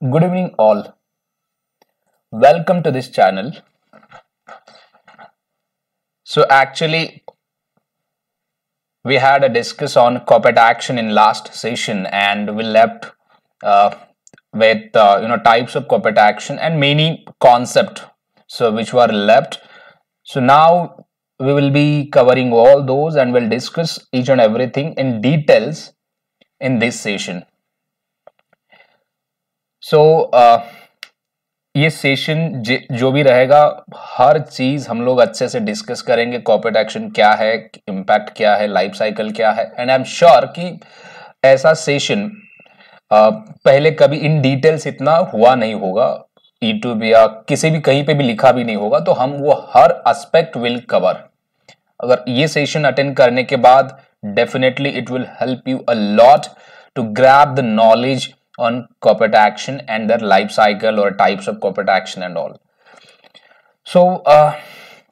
Good evening, all. Welcome to this channel. So, actually, we had a discuss on corporate action in last session, and we left uh, with uh, you know types of corporate action and many concept. So, which were left. So now we will be covering all those, and we'll discuss each and everything in details in this session. So so, uh, ये session जो भी रहेगा हर चीज़ हम लोग अच्छे से discuss करेंगे कॉर्पोरेट एक्शन क्या है इम्पैक्ट क्या है लाइफ साइकिल क्या है एंड आई एम श्योर कि ऐसा सेशन uh, पहले कभी इन डिटेल्स इतना हुआ नहीं होगा यूट्यूब या किसी भी कहीं पे भी लिखा भी नहीं होगा तो हम वो हर एस्पेक्ट विल कवर अगर ये सेशन अटेंड करने के बाद definitely it will help you a lot to grasp the knowledge on corporate action and their life cycle or types of corporate action and all. So uh,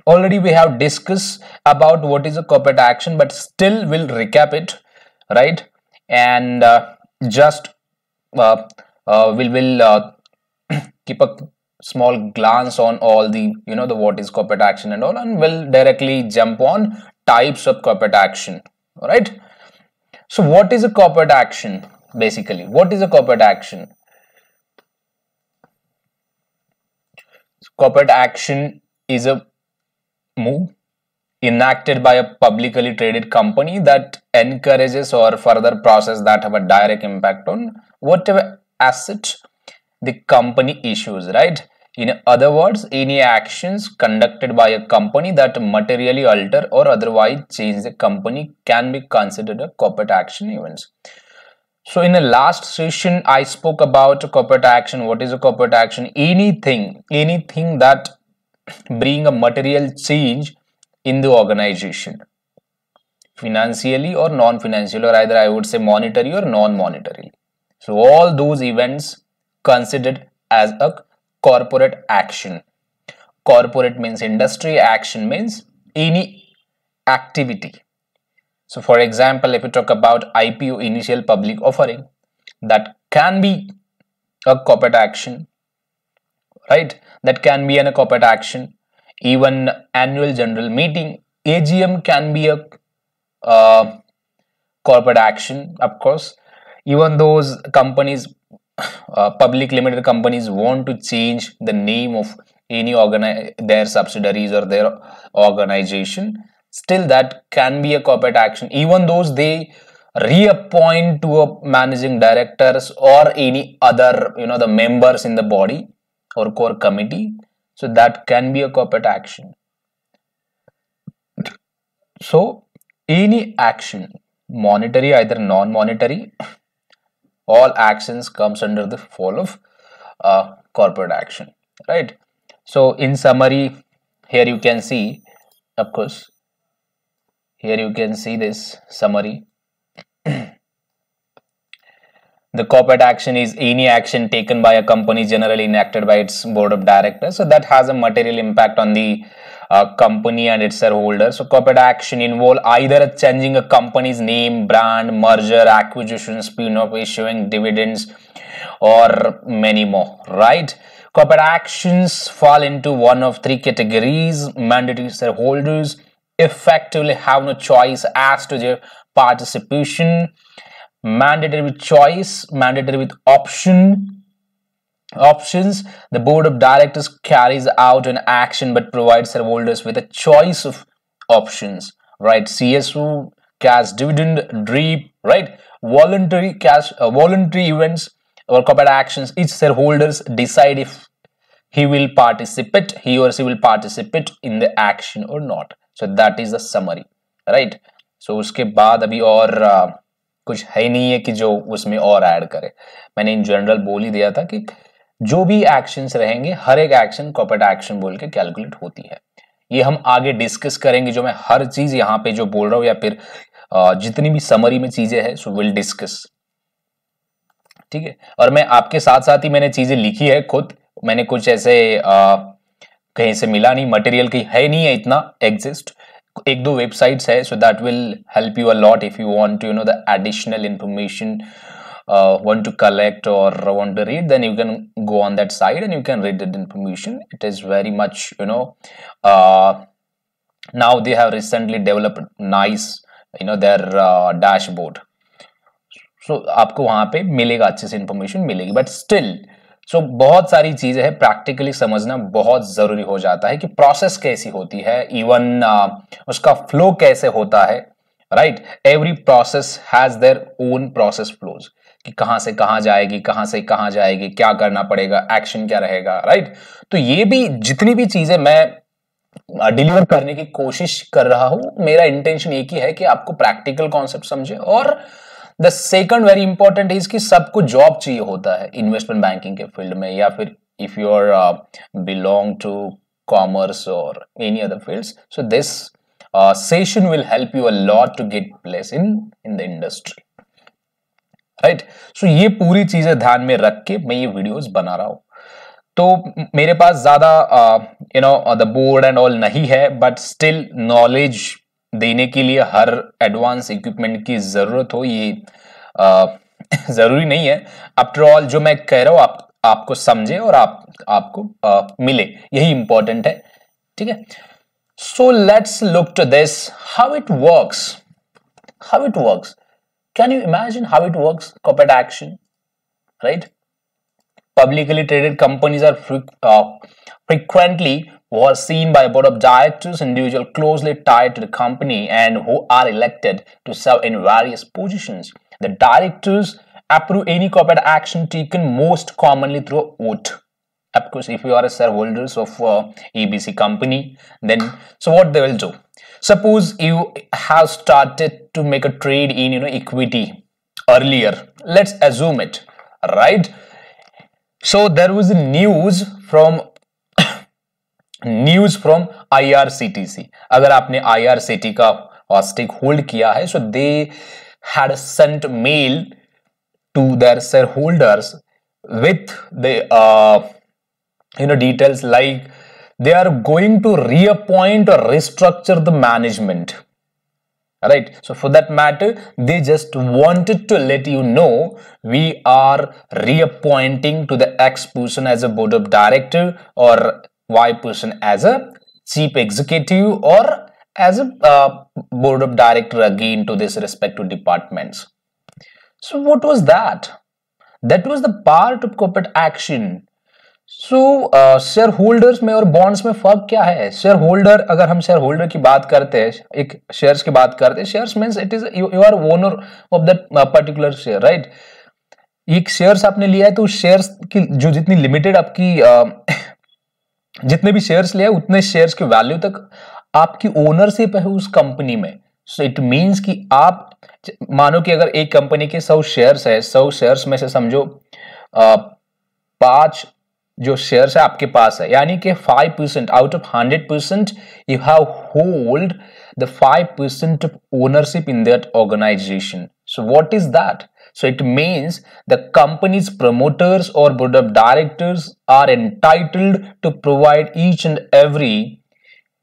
already we have discussed about what is a corporate action but still we'll recap it right? And uh, just uh, uh we will uh, keep a small glance on all the you know the what is corporate action and all and we'll directly jump on types of corporate action all right? So what is a corporate action basically. What is a corporate action? Corporate action is a move enacted by a publicly traded company that encourages or further process that have a direct impact on whatever asset the company issues right? In other words any actions conducted by a company that materially alter or otherwise change the company can be considered a corporate action events so in the last session, I spoke about corporate action. What is a corporate action? Anything, anything that bring a material change in the organization, financially or non-financial, or either I would say monetary or non-monetary. So all those events considered as a corporate action. Corporate means industry, action means any activity so for example, if we talk about IPO initial public offering, that can be a corporate action, right? That can be an, a corporate action. Even annual general meeting, AGM can be a uh, corporate action, of course. Even those companies, uh, public limited companies want to change the name of any their subsidiaries or their organization still that can be a corporate action. Even those they reappoint to a managing directors or any other you know the members in the body or core committee. So that can be a corporate action. So any action monetary either non-monetary all actions comes under the fall of uh, corporate action right? So in summary here you can see of course here you can see this summary. The corporate action is any action taken by a company generally enacted by its board of directors. So that has a material impact on the uh, company and its shareholders. So corporate action involve either changing a company's name brand merger acquisition spin-off issuing dividends or many more right? Corporate actions fall into one of three categories. Mandatory shareholders effectively have no choice as to their participation. Mandatory with choice mandatory with option options. The board of directors carries out an action but provides shareholders with a choice of options right? Csu cash dividend DRIP right? Voluntary cash uh, voluntary events or corporate actions. Each shareholders decide if he will participate he or she will participate in the action or not so that is the summary right so उसके बाद अभी और uh, कुछ है ही नहीं है कि जो उसमें और ऐड करे। मैंने इन जनरल बोल ही दिया था कि जो भी एक्शंस रहेंगे हर एक एक्शन कॉर्पोरेट एक्शन बोल के कैलकुलेट होती है। ये हम आगे डिस्कस करेंगे जो मैं हर चीज़ यहाँ पे जो बोल रहा हूँ या फिर जितनी भी समरी में चीज़ें हैं सो विल डिस्कस ठीक है? और मैं आपके साथ साथ ही मैंने चीज़ें लिखी है खुद। मैंने कुछ ऐसे आ, कहीं से मिला नहीं मटेरियल कहीं है नहीं है इतना एग्जिस्ट एक दो वेबसाइट्स है so that will help you a lot if you want to you know the additional information want to collect और want to read then you can go on that side and you can read that information it is very much you know now they have recently developed nice you know their dashboard so आपको वहाँ पे मिलेगा, अच्छे से information मिलेगी but still so बहुत सारी चीज़ें हैं प्रैक्टिकली समझना बहुत ज़रूरी हो जाता है कि प्रोसेस कैसी होती है इवन uh, उसका फ्लो कैसे होता है right every process has their own process flows कि कहाँ से कहाँ जाएगी कहाँ से कहाँ जाएगी क्या करना पड़ेगा एक्शन क्या रहेगा राइट तो ये भी जितनी भी चीज़ें मैं डिलीवर करने की कोशिश कर रहा हूँ मेरा इंटेंशन एक ही है कि आपको प्रैक्टिकल कॉन्सेप्ट समझे और the second very important is कि सबको जॉब चाहिए होता है इन्वेस्टमेंट बैंकिंग के फ़ील्ड में या फिर if you are belong to commerce और any other fields so this session will help you a lot to get place in in the industry right so ये पूरी चीज़ें ध्यान में रख के मैं ये वीडियोस बना रहा हूँ। तो मेरे पास ज़्यादा you know the board and all नहीं है बट स्टिल नॉलेज देने के लिए हर एडवांस इक्विपमेंट की ज़रूरत हो ये ज़रूरी नहीं है। आफ्टर ऑल जो मैं कह रहा हूँ आप आपको समझे और आप आपको आ, मिले। यही इंपॉर्टेंट है ठीक है? So let's look to this how it works how it works can you imagine how it works corporate action right traded companies are uh, frequently was seen by a board of directors, individuals closely tied to the company and who are elected to serve in various positions. The directors approve any corporate action taken most commonly through a vote. Of course, if you are a shareholders of uh, ABC company, then so what they will do? Suppose you have started to make a trade in you know equity earlier. Let's assume it, right? So there was news from news from IRCTC अगर आपने IRCT का stake hold किया है so they had sent mail to their share holders with the you know details like they are going to reappoint or restructure the management right so for that matter they just wanted to let you know we are reappointing to the x person as a board of director or Y person as a chief executive or as a uh, board of director again to this respective departments. So what was that? That was the part of corporate action. So share holders में और bonds में फ़र्क क्या है share holder अगर हम share holder की बात करते हैं एक शेयर्स की बात करते हैं shares means it is you are owner of that particular share right एक शेयर्स आपने लिया है तो शेयर्स की जो जितनी लिमिटेड आपकी uh, जितने भी शेयर्स लिया उतने शेयर्स की वैल्यू तक आपकी ओनरशिप है उस कंपनी में। सो इट मींस कि आप मानो कि अगर एक कंपनी के सौ शेयर्स है, सौ शेयर्स में से समझो पाँच जो शेयर्स है आपके पास है, यानी कि five percent out of hundred percent you have hold the five percent of ownership in that organisation so what is that So it means the company's promoters or board of directors are entitled to provide each and every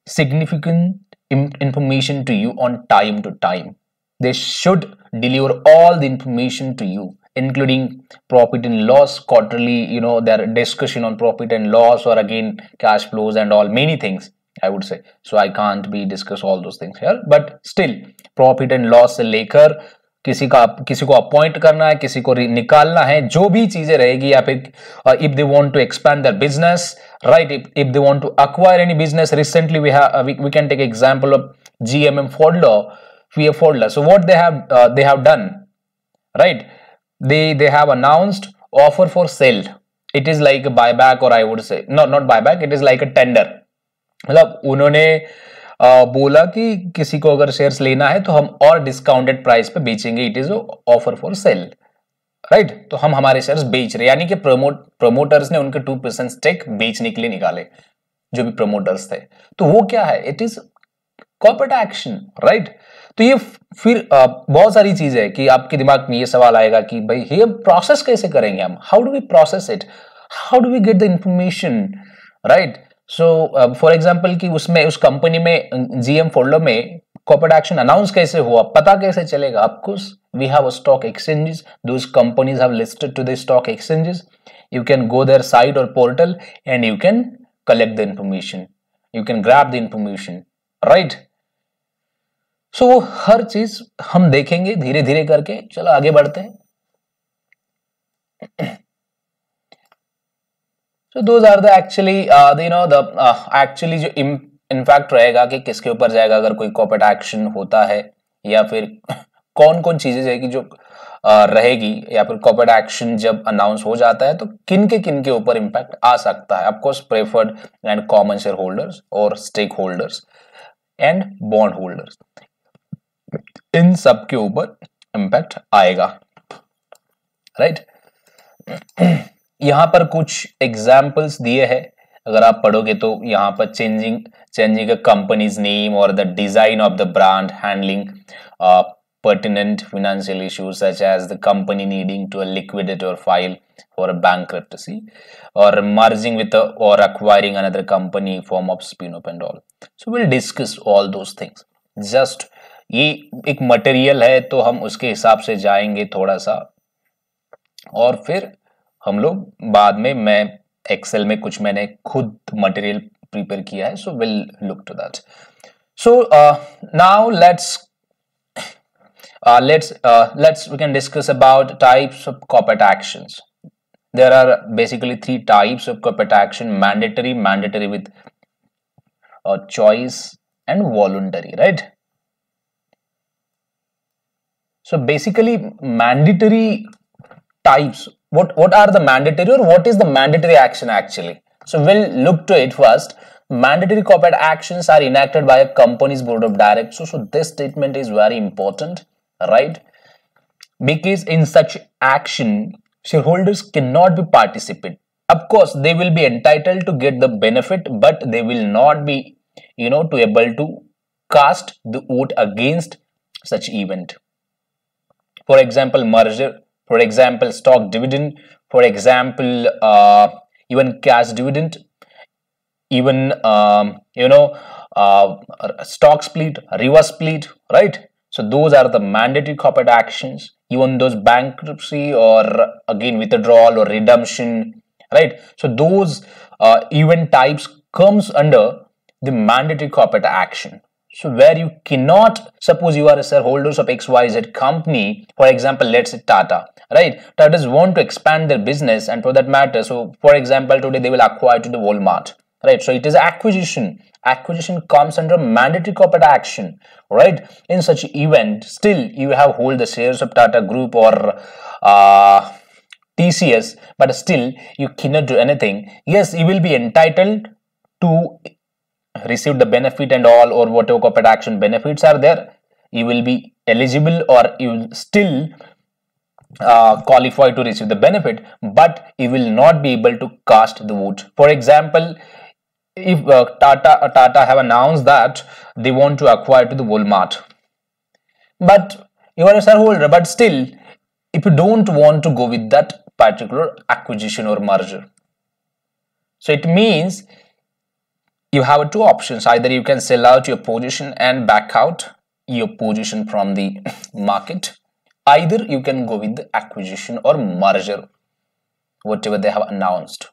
significant information to you on time to time. They should deliver all the information to you including profit and loss quarterly you know their discussion on profit and loss or again cash flows and all many things i would say so i can't be discuss all those things here but still profit and loss से लेकर किसी का किसी को appoint करना है, किसी को निकालना है, जो भी चीज़ें रहेगी या फिर if they want to expand their business right if they want to acquire any business recently we have we can take example of GMM folder we folder so what they have they have done right they they have announced offer for sale it is like buy back और I would say not not buy back it is like a tender मतलब उन्होंने बोला कि किसी को अगर shares लेना है तो हम और डिस्काउंटेड प्राइस पे बेचेंगे। It is offer for sale right तो हम हमारे शेयर्स बेच रहे यानी कि प्रमोट प्रमोटर्स ने उनके टू परसेंट स्टेक बेचने के लिए निकाले, जो भी प्रमोटर्स थे। तो वो क्या है? It is corporate action right तो ये फिर बहुत सारी चीज़ है कि आपके दिमाग में ये सवाल आएगा कि भाई, ये प्रोसेस कैसे करेंगे हम? How do we process it how do we get the information right so for example कि उसमें उस कंपनी में जीएम फोल्डर में कॉर्पोरेट एक्शन अनाउंस कैसे हुआ पता कैसे चलेगा? Of course we have stock exchanges those companies have listed to the stock exchanges you can go their site or portal and you can collect the information. You can grab the information right? So so, हर चीज़ हम देखेंगे धीरे धीरे करके। चलो आगे बढ़ते हैं। Those are the actually uh, you know the uh, जो इनफैक्ट रहेगा कि किसके ऊपर जाएगा अगर कोई कॉर्पोरेट एक्शन होता है या फिर कौन कौन चीज़ें जाएगी जो रहेगी या फिर कॉर्पोरेट एक्शन जब अनाउंस हो जाता है तो किन के किन के ऊपर इम्पैक्ट आ सकता है? Of course preferred and common share holders और stake holders and bond holders इन सब के ऊपर इम्पैक्ट आएगा। Right right? यहाँ पर कुछ एग्जाम्पल्स दिए है। अगर आप पढ़ोगे तो यहाँ पर चेंजिंग चेंजिंग कंपनीज़ नेम और the design of the brand handling pertinent financial issues such as the company needing to liquidate और फ़ाइल फॉर अ बैंक और मर्जिंग विद और acquiring another company form of spin off and all so will discuss all those things just ये एक material है तो हम उसके हिसाब से जाएँगे थोड़ा सा। और फिर हम लोग, बाद में मैं एक्सेल में कुछ मैंने खुद मटेरियल प्रिपेयर किया है so will look to that so now let's let's let's we can discuss about types of corporate action there are basically three types of corporate action mandatory mandatory with choice and voluntary right so basically mandatory types what what are the mandatory or what is the mandatory action actually? So we'll look to it first. Mandatory corporate actions are enacted by a company's board of directors so, this statement is very important right? Because in such action shareholders cannot be participate of course they will be entitled to get the benefit but they will not be you know to able to cast the vote against such event. For example merger for example stock dividend for example uh, even cash dividend even um, you know uh, stock split reverse split right so those are the mandatory corporate actions, even those bankruptcy or again withdrawal or redemption, right? So those uh, event types comes under the mandatory corporate action. So where you cannot, suppose you are a shareholders of XYZ company, for example, let's say Tata, right? Tata's want to expand their business and for that matter, so for example, today they will acquire to the Walmart, right? So it is acquisition acquisition comes under mandatory corporate action right in such event still you have hold the shares of tata group or uh, tcs but still you cannot do anything yes you will be entitled to receive the benefit and all or whatever corporate action benefits are there you will be eligible or you will still uh, qualify to receive the benefit but you will not be able to cast the vote. For example if uh, Tata uh, Tata have announced that they want to acquire to the Walmart, but you are a shareholder, but still, if you don't want to go with that particular acquisition or merger, so it means you have two options. Either you can sell out your position and back out your position from the market. Either you can go with the acquisition or merger, whatever they have announced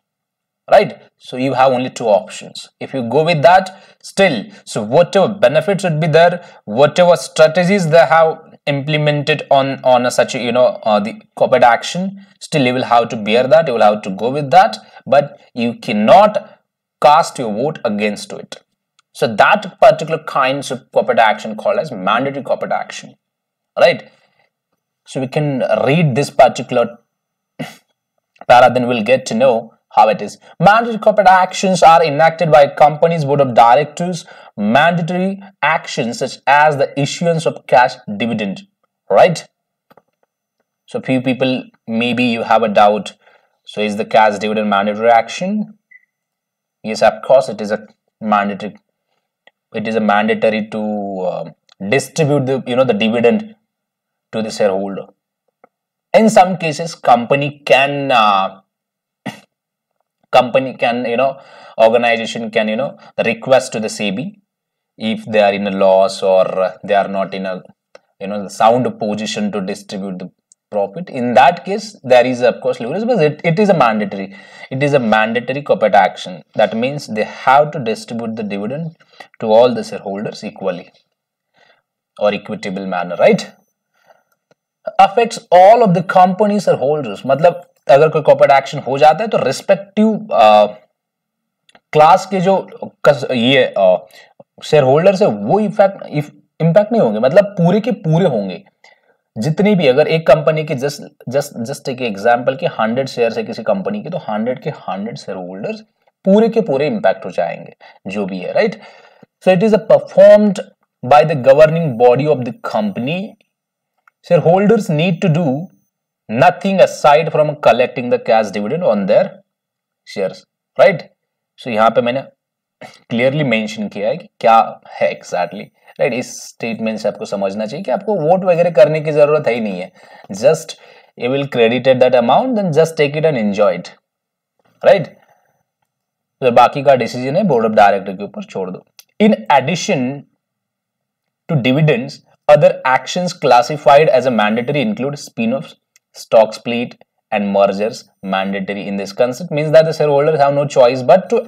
right so you have only two options if you go with that still so whatever benefits would be there whatever strategies they have implemented on on a such a, you know uh, the corporate action still you will have to bear that you will have to go with that but you cannot cast your vote against it so that particular kinds of corporate action called as mandatory corporate action right so we can read this particular para then we'll get to know how it is. Mandatory corporate actions are enacted by a company's board of directors. Mandatory actions such as the issuance of cash dividend, right? So few people, maybe you have a doubt. So is the cash dividend mandatory action? Yes, of course, it is a mandatory. It is a mandatory to uh, distribute the, you know, the dividend to the shareholder. In some cases, company can uh, company can you know organization can you know request to the SEBI if they are in a loss or they are not in a you know sound position to distribute the profit in that case there is of course leverage but it, it is a mandatory it is a mandatory corporate action that means they have to distribute the dividend to all the shareholders equally or equitable manner right affects all of the company shareholders मतलब अगर कोई corporate action हो जाता है तो respective class के जो ये शेयर होल्डर्स है वो इफ़ेक्ट इम्पैक्ट नहीं होंगे मतलब पूरे के पूरे होंगे जितनी भी अगर एक कंपनी की जस्ट जस्ट जस्ट एक एग्जांपल के हंड्रेड शेयर है किसी कंपनी के तो हंड्रेड के हंड्रेड शेयर होल्डर्स पूरे के पूरे इंपैक्ट हो जाएँगे, जो भी है right so it is a performed by the governing body of the company. Shareholders need to do nothing aside from collecting the cash dividend on their shares, right? So यहाँ पे मैंने क्लियरली मेंशन किया है कि क्या है exactly. Right इस statement से आपको समझना चाहिए कि आपको वोट वगैरह करने की ज़रूरत है ही नहीं है। Just you will credited that amount then just take it and enjoy it right बाकी का डिसीज़न है बोर्ड ऑफ़ डायरेक्टर के ऊपर छोड़ दो। In addition to dividends other actions classified as a mandatory include spin off stock split, and mergers mandatory in this concept. Means that the shareholders have no choice but to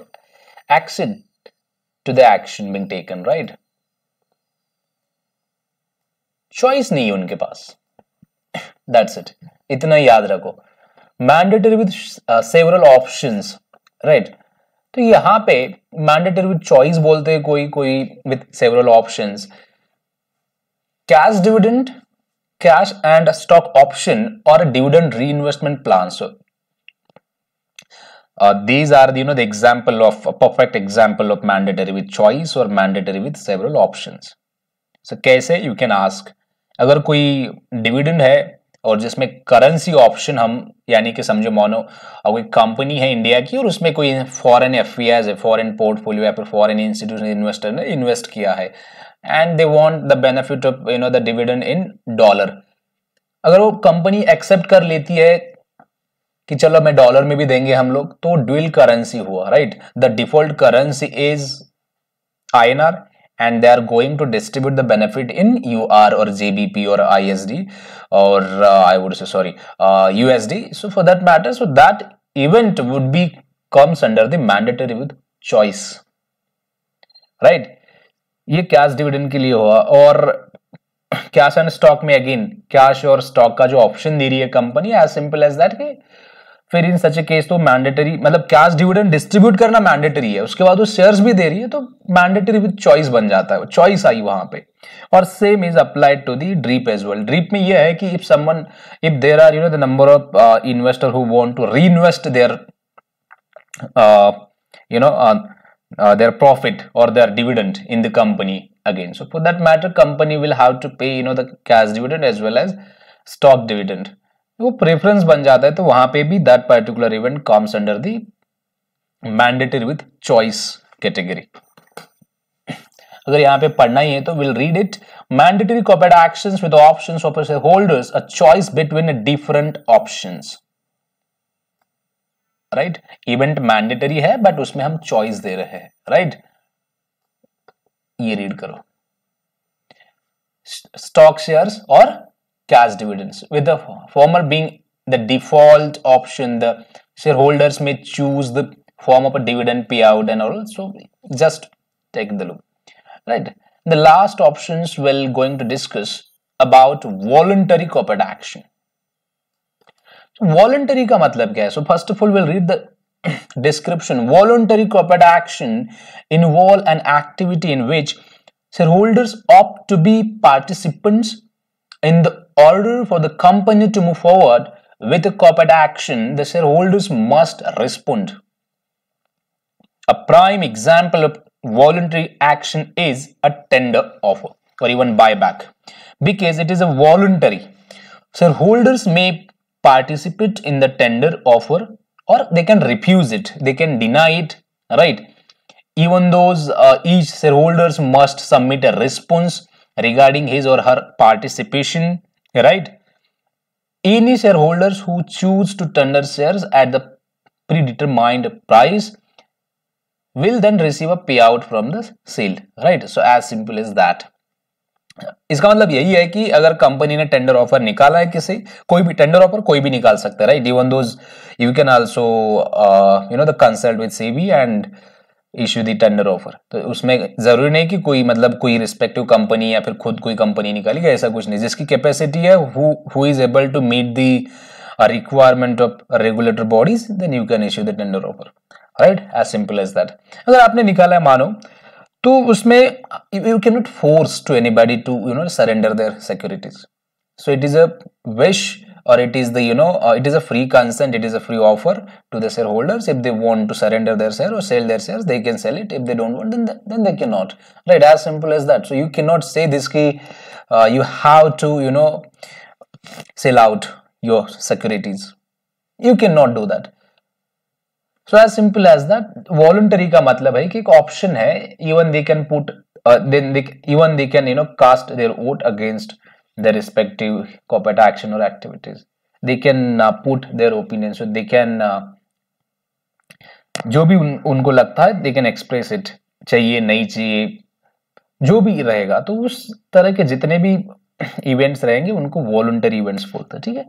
accede to the action being taken, right? Choice नहीं है उनके पास। That's it इतना याद रखो। Mandatory with several options right तो यहाँ पे मैंडेटरी विद चॉइस बोलते हैं कोई कोई with several options cash dividend cash and stock option और dividend reinvestment plan so these are the, you know the example of a perfect example of mandatory with choice or mandatory with several options. So कैसे? You can ask. अगर कोई dividend है और जिसमें currency option हम, यानी कि समझो मोनो कोई कंपनी है इंडिया की और उसमें कोई फॉरेन एफ़ है फॉरेन पोर्टफोलियो या फिर फॉरेन इंस्टीट्यूशन इन्वेस्टर ने इन्वेस्ट किया है and they want the benefit of you know the dividend in dollar अगर वो कंपनी एक्सेप्ट कर लेती है कि चलो मैं डॉलर में भी देंगे हम लोग तो ड्यूल करेंसी हुआ right the default currency is INR and they are going to distribute the benefit in UR or JBP or ISD or uh, I would say sorry uh, USD so for that matter so that event would be comes under the mandatory with choice right ये cash dividend के लिए हुआ और cash and stock में again cash और stock का जो option दे रही है company as simple as that फिर इन सच ए केस तो मैंडेटरी मतलब कैश डिविडेंड डिस्ट्रीब्यूट करना मैंडेटरी है। उसके बाद वो शेयर्स भी दे रही है तो मैंडेटरी विद चॉइस बन जाता है। चॉइस आई वहाँ पे। और same is applied to the DRIP as well DRIP में ये है कि if someone if there are you know the number of investor who want to reinvest their uh, uh, their profit or their dividend in the company again. So for that matter company will have to pay you know the cash dividend as well as stock dividend. वो preference बन जाता है तो वहाँ पे भी that particular event comes under the mandatory with choice category अगर यहाँ पे पढ़ना ही है तो will read it mandatory corporate action with option holders a choice between different option right event mandatory है बट उसमें हम चॉइस दे रहे हैं. Right right? ये रीड करो. स्टॉक शेयर्स और cash dividends. With the former being the default option the shareholders may choose the form of a dividend payout and all. So just take the look. Right. The last options we're going to discuss about voluntary corporate action. Voluntary matlab kya hai? So first of all we'll read the description. Voluntary corporate action involve an activity in which shareholders opt to be participants in the order for the company to move forward with a corporate action, the shareholders must respond. A prime example of voluntary action is a tender offer or even buyback because it is a voluntary. Shareholders may participate in the tender offer or they can refuse it, they can deny it, right? Even those uh, each shareholders must submit a response regarding his or her participation right? Any shareholders who choose to tender shares at the predetermined price will then receive a payout from the sale right so as simple as that इसका मतलब यही है कि अगर company ने tender offer निकाला है किसी कोई भी टेंडर ऑफ़र कोई भी निकाल सकता है right even those you can also you know the consult with SEBI and issue the tender offer तो उसमें ज़रूरी नहीं कि कोई मतलब कोई रिस्पेक्टिव कंपनी या फिर खुद कोई कंपनी निकालेगी ऐसा कुछ नहीं। जिसकी कैपेसिटी है who is able to meet the requirement of regulator bodies then you can issue the tender offer right as simple as that अगर आपने निकाला है, मानो तो उसमें you can not force to anybody to you know surrender their securities so it is a wish or it is the you know uh, it is a free consent it is a free offer to the shareholders if they want to surrender their share or sell their shares they can sell it if they don't want then then they cannot right as simple as that so you cannot say this key uh, you have to you know sell out your securities you cannot do that so as simple as that voluntary का मतलब है कि एक option है even they can put uh, then they even they can you know cast their vote against their respective corporate action or activities. They can uh, put their opinion so they can uh, जो भी उन, उनको लगता है they can express it चाहिए नहीं चाहिए जो भी रहेगा तो उस तरह के जितने भी इवेंट्स रहेंगे उनको वॉलंटरी इवेंट्स बोलते हैं ठीक है?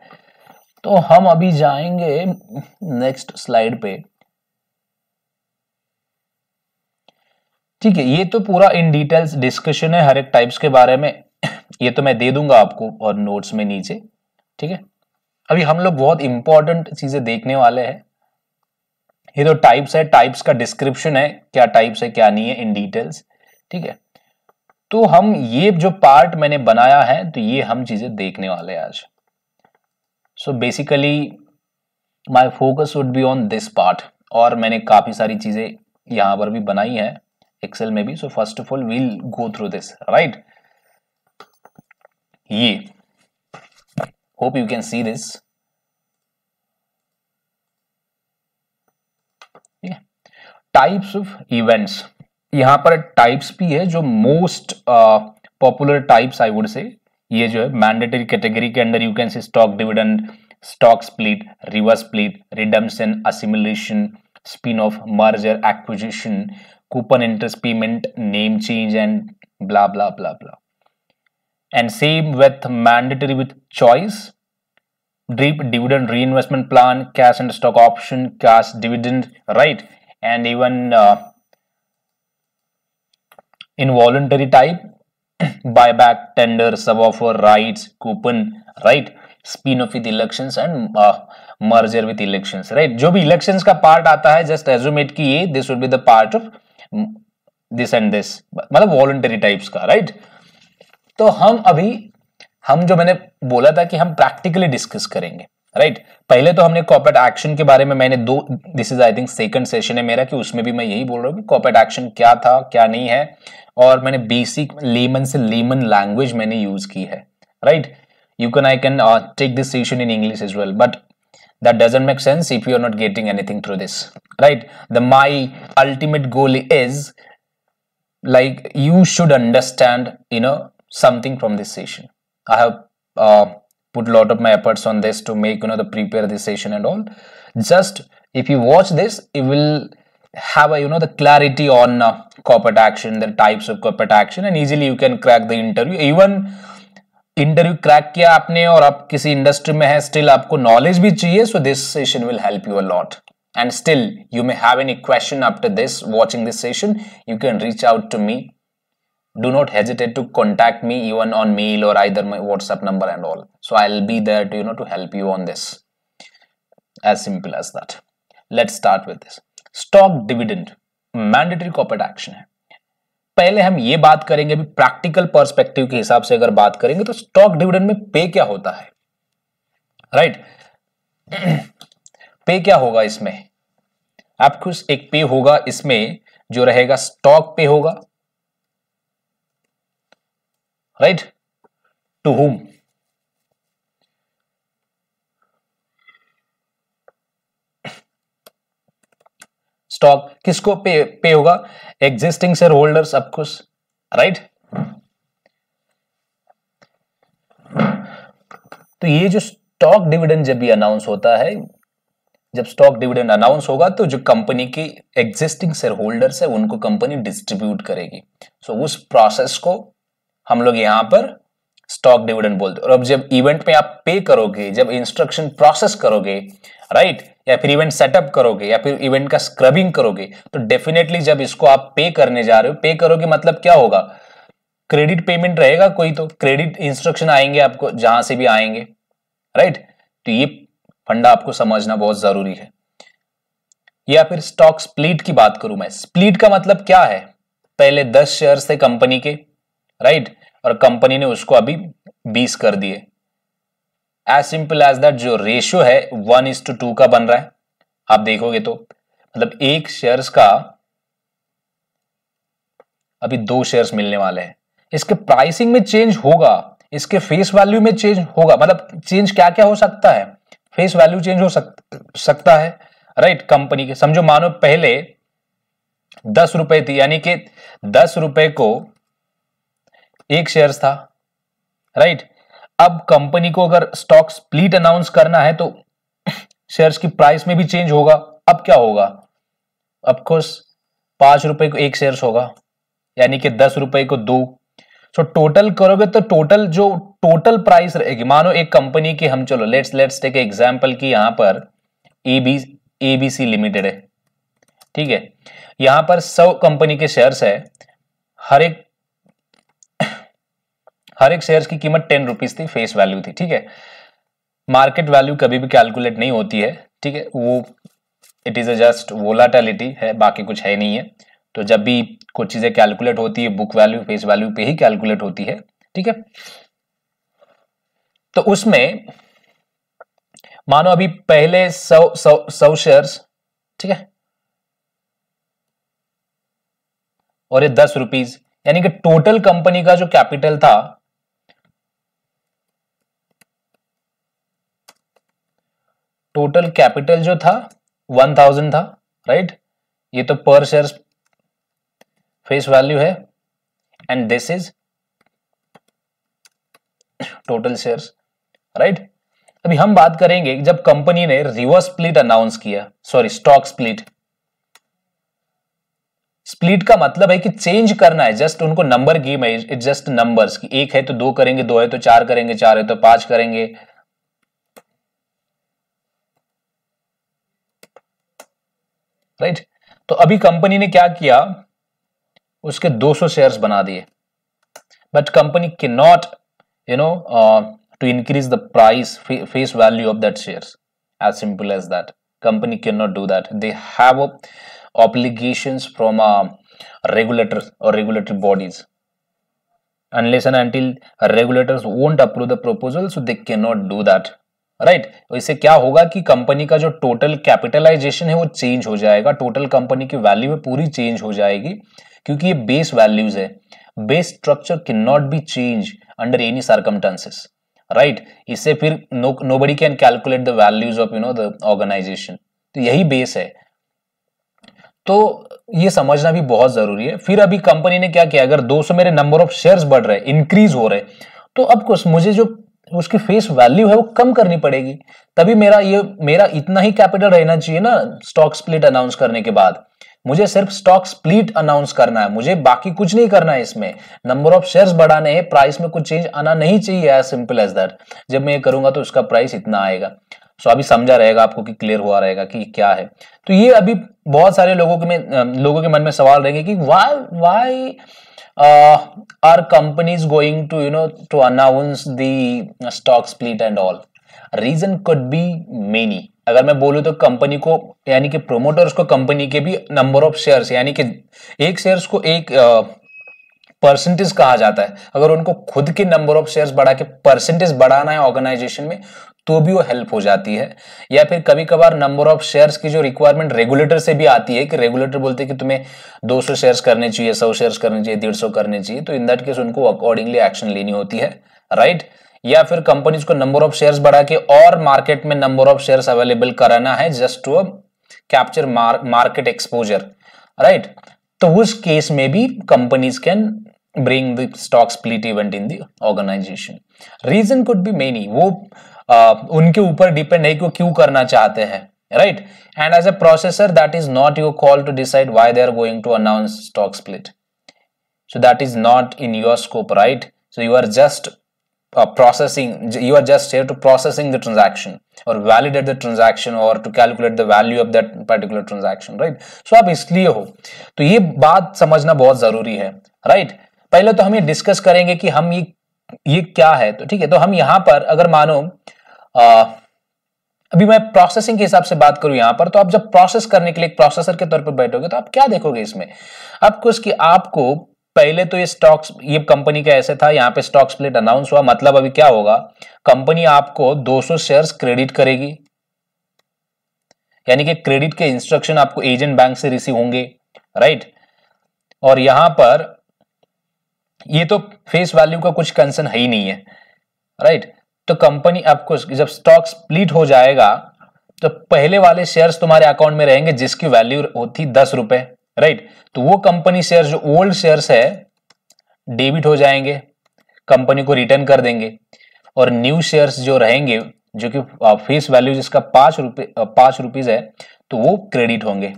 तो हम अभी जाएँगे नेक्स्ट स्लाइड पे। ठीक है ये तो पूरा इन डिटेल्स डिस्कशन है हर एक टाइप्स के बारे में। ये तो मैं दे दूँगा आपको और नोट्स में नीचे, ठीक है? अभी हम लोग बहुत इंपॉर्टेंट चीज़ें देखने वाले हैं। ये तो टाइप्स है टाइप्स का डिस्क्रिप्शन है, क्या टाइप्स है, क्या नहीं है इन डिटेल्स ठीक है? तो हम ये जो पार्ट मैंने बनाया है तो ये हम चीज़ें देखने वाले हैं आज। So basically my focus would be on this part और मैंने काफ़ी सारी चीज़ें यहाँ पर भी बनाई है एक्सेल में भी। So first of all we'll go through this right ये। Hope you can see this types of events यहाँ पर टाइप्स भी है जो most popular types I would say ये जो है मैंडेटरी कैटेगरी के अंदर you can see stock dividend stock split reverse split redemption assimilation spin off merger acquisition coupon interest payment name change and blah blah blah blah. And same with mandatory with choice DRIP dividend reinvestment plan cash and stock option cash dividend right and even uh, involuntary type buyback tender sub offer rights coupon right spin off with elections and uh, merger with elections right जो भी elections का part आता है just assume it कि ये this would be the part of this and this मतलब voluntary types का right तो हम अभी, हम जो मैंने बोला था कि हम प्रैक्टिकली डिस्कस करेंगे राइट right? पहले तो हमने कॉर्पोरेट एक्शन के बारे में मैंने दो this is I think second session है मेरा कि उसमें भी मैं यही बोल रहा हूँ कि कॉर्पोरेट एक्शन क्या था, क्या नहीं है, और मैंने बेसिक लेमन से लेमन लैंग्वेज मैंने यूज़ की है right you can I can take this session in English as well but that doesn't make sense if you are not getting anything through this, right the, my ultimate goal is, like, you should understand, you know something from this session i have uh, put a lot of my efforts on this to make you know the prepare this session and all just if you watch this it will have a you know the clarity on uh, corporate action the types of corporate action and easily you can crack the interview even interview crack किया आपने और आप किसी industry में है still आपको knowledge भी चाहिए so this session will help you a lot and still you may have any question after this watching this session you can reach out to me do not hesitate to contact me even on mail or either my whatsapp number and all so i'll be there to you know to help you on this as simple as that let's start with this stock dividend mandatory corporate action है पहले हम ये बात करेंगे अभी practical perspective के हिसाब से अगर बात करेंगे तो स्टॉक डिविडेंड में पे क्या होता है राइट right? पे क्या होगा इसमें आपको एक पे होगा इसमें जो रहेगा स्टॉक पे होगा राइट टू हुम स्टॉक किसको पे पे होगा? Existing shareholders of course right तो ये जो स्टॉक डिविडेंड जब भी अनाउंस होता है जब स्टॉक डिविडेंड अनाउंस होगा तो जो कंपनी की एग्जिस्टिंग शेयर होल्डर्स है उनको कंपनी डिस्ट्रीब्यूट करेगी। सो so, उस प्रोसेस को हम लोग यहाँ पर स्टॉक डिविडेंड बोलते और अब जब इवेंट में आप पे करोगे, जब इंस्ट्रक्शन प्रोसेस करोगे राइट या फिर इवेंट सेटअप करोगे, या फिर इवेंट का स्क्रबिंग करोगे तो डेफिनेटली जब इसको आप पे करने जा रहे हो पे करोगे मतलब क्या होगा? क्रेडिट पेमेंट रहेगा कोई तो। क्रेडिट इंस्ट्रक्शन आएँगे आपको, जहाँ से भी आएँगे राइट तो ये फंडा आपको समझना बहुत ज़रूरी है। या फिर स्टॉक स्प्लिट की बात करूँ मैं। स्प्लिट का मतलब क्या है? पहले दस शेयर थे कंपनी के राइट? और कंपनी ने उसको अभी बीस कर दिए। एज सिंपल एज दैट जो रेशियो है one is to two two बन रहा है। आप देखोगे तो मतलब एक शेयर्स का अभी दो शेयर्स मिलने वाले हैं। इसके प्राइसिंग में चेंज होगा इसके फेस वैल्यू में चेंज होगा। मतलब चेंज क्या क्या हो सकता है? फेस वैल्यू चेंज हो सक, सकता है राइट right? कंपनी के समझो मानो पहले दस रुपए थी यानी कि दस रुपए को एक शेयर्स था राइट? अब कंपनी को अगर स्टॉक स्प्लिट अनाउंस करना है तो शेयर्स की प्राइस में भी चेंज होगा। अब क्या होगा? ऑफकोर्स पाँच रुपए को एक शेयर्स होगा यानी कि दस रुपए को दो। सो so, टोटल करोगे तो टोटल जो टोटल प्राइस रहेगी मानो एक कंपनी की हम चलो लेट्स लेट्स टेक एग्जांपल की यहाँ पर ए बी एबीसी लिमिटेड है ठीक है? यहाँ पर सौ कंपनी के शेयर्स है हर एक हर एक शेयर्स की कीमत टेन रुपीज़ थी फेस वैल्यू थी, ठीक है? मार्केट वैल्यू कभी भी कैलकुलेट नहीं होती है, ठीक है? वो it is a just volatility है, बाकी कुछ है नहीं है। तो जब भी कुछ चीज़ें कैलकुलेट होती है बुक वैल्यू फेस वैल्यू पे ही कैलकुलेट होती है, ठीक है? तो उसमें, मानो अभी पहले सौ सौ सौ शेयर्स ठीक है? और ये दस रुपीज़ यानी कि टोटल कंपनी का जो कैपिटल था टोटल कैपिटल जो था वन थाउज़ेंड था राइट ये तो पर शेयर फेस वैल्यू है। And this is total shares right अभी हम बात करेंगे जब कंपनी ने रिवर्स स्प्लिट अनाउंस किया सॉरी स्टॉक स्प्लिट स्प्लिट का मतलब है कि चेंज करना है जस्ट उनको नंबर गेम है इट जस्ट नंबर्स कि एक है तो दो करेंगे, दो है तो चार करेंगे, चार है तो पाँच करेंगे। राइट? तो अभी कंपनी ने क्या किया? उसके 200 शेयर बना दिए। बट कंपनी के not you know to increase the price face value of that share as simple as that company के not do that they have obligation from a regulator और regulatory bodies unless and until regulators won't the proposal proposal, so they cannot do that. Right? right? तो इससे क्या होगा कि company का जो total capitalisation है वो चेंज हो जाएगा। टोटल कंपनी की वैल्यू में पूरी चेंज हो जाएगी, क्योंकि ये बेस वैल्यूज़ है। Base structure can not be change under any circumstances right इससे फिर nobody can calculate the values of you know the organization तो यही बेस है। तो ये समझना भी बहुत ज़रूरी है। फिर अभी कंपनी ने क्या किया? अगर 200 मेरे नंबर ऑफ़ शेयर्स बढ़ रहे इंक्रीज हो रहे तो अब कुछ मुझे जो उसकी फेस वैल्यू है वो कम करनी पड़ेगी। तभी मेरा ये, मेरा इतना ही कैपिटल रहना चाहिए ना स्टॉक स्प्लिट अनाउंस करने के बाद। मुझे सिर्फ़ स्टॉक स्प्लिट अनाउंस करना है, मुझे बाकी कुछ नहीं करना है इसमें। नंबर ऑफ़ शेयर्स बढ़ाने हैं प्राइस में कुछ चेंज आना नहीं चाहिए एज सिंपल एज दैट जब मैं ये करूँगा तो उसका प्राइस इतना आएगा। सो अभी समझा रहेगा आपको कि क्लियर हुआ रहेगा कि क्या है। तो ये अभी बहुत सारे लोगों के में लोगों के मन में सवाल रहेंगे कि why why uh, are companies going to you know to announce the stock split and all? Reason could be many. अगर मैं बोलूँ तो कंपनी को यानी कि प्रोमोटर्स को कंपनी के भी नंबर ऑफ़ शेयर्स यानी कि एक शेयर्स को एक परसेंटेज uh, कहा जाता है। अगर उनको खुद के नंबर ऑफ़ शेयर्स बढ़ा के परसेंटेज बढ़ाना है ऑर्गेनाइजेशन में तो भी वो हेल्प हो जाती है। या फिर कभी कभार नंबर ऑफ़ शेयर्स की जो रिक्वायरमेंट रेगुलेटर से भी आती है कि रेगुलेटर बोलते हैं कि तुम्हें 200 शेयर्स करने चाहिए 100 शेयर्स करने चाहिए 150 करने चाहिए तो इन दैट केस उनको अकॉर्डिंगली एक्शन लेनी होती है राइट या फिर कंपनीज़ को नंबर ऑफ़ शेयर्स बढ़ा के और मार्केट में नंबर ऑफ़ शेयर्स अवेलेबल कराना है just to capture market exposure right तो उस केस में भी companies can bring the stock split event in the organization reason could be many वो उनके ऊपर डिपेंड है कि वो क्यों करना चाहते हैं right and as a processor that is not your call to decide why they are going to announce stock split so that is not in your scope right so you are just processing you are just to processing the transaction और validate the transaction और to calculate the value of that particular transaction right so आप इसलिए हो। तो ये बात समझना बहुत ज़रूरी है राइट right? पहले तो हम ये डिस्कस करेंगे कि हम ये ये क्या है? तो ठीक है तो हम यहाँ पर अगर मानो अभी मैं प्रोसेसिंग के हिसाब से बात करूँ यहाँ पर तो आप जब प्रोसेस करने के लिए प्रोसेसर के तौर पर बैठोगे तो आप क्या देखोगे इसमें? आपको इसकी, आपको पहले तो ये स्टॉक्स ये कंपनी का ऐसे था, यहाँ पे स्टॉक स्प्लिट अनाउंस हुआ मतलब अभी क्या होगा? कंपनी आपको 200 शेयर्स क्रेडिट करेगी। यानी कि क्रेडिट के इंस्ट्रक्शन आपको एजेंट बैंक से रिसीव होंगे राइट और यहाँ पर ये तो फेस वैल्यू का कुछ कंसर्न है ही नहीं है राइट तो कंपनी आपको जब स्टॉक स्प्लिट हो जाएगा तो पहले वाले शेयर्स तुम्हारे अकाउंट में रहेंगे जिसकी वैल्यू होती दस रुपए राइट तो वो कंपनी शेयर जो ओल्ड शेयर्स है डेबिट हो जाएँगे कंपनी को रिटर्न कर देंगे। और न्यू शेयर्स जो रहेंगे, जो कि फेस वैल्यू जिसका पाँच रुपए पाँच रुपीज़ है तो वो क्रेडिट होंगे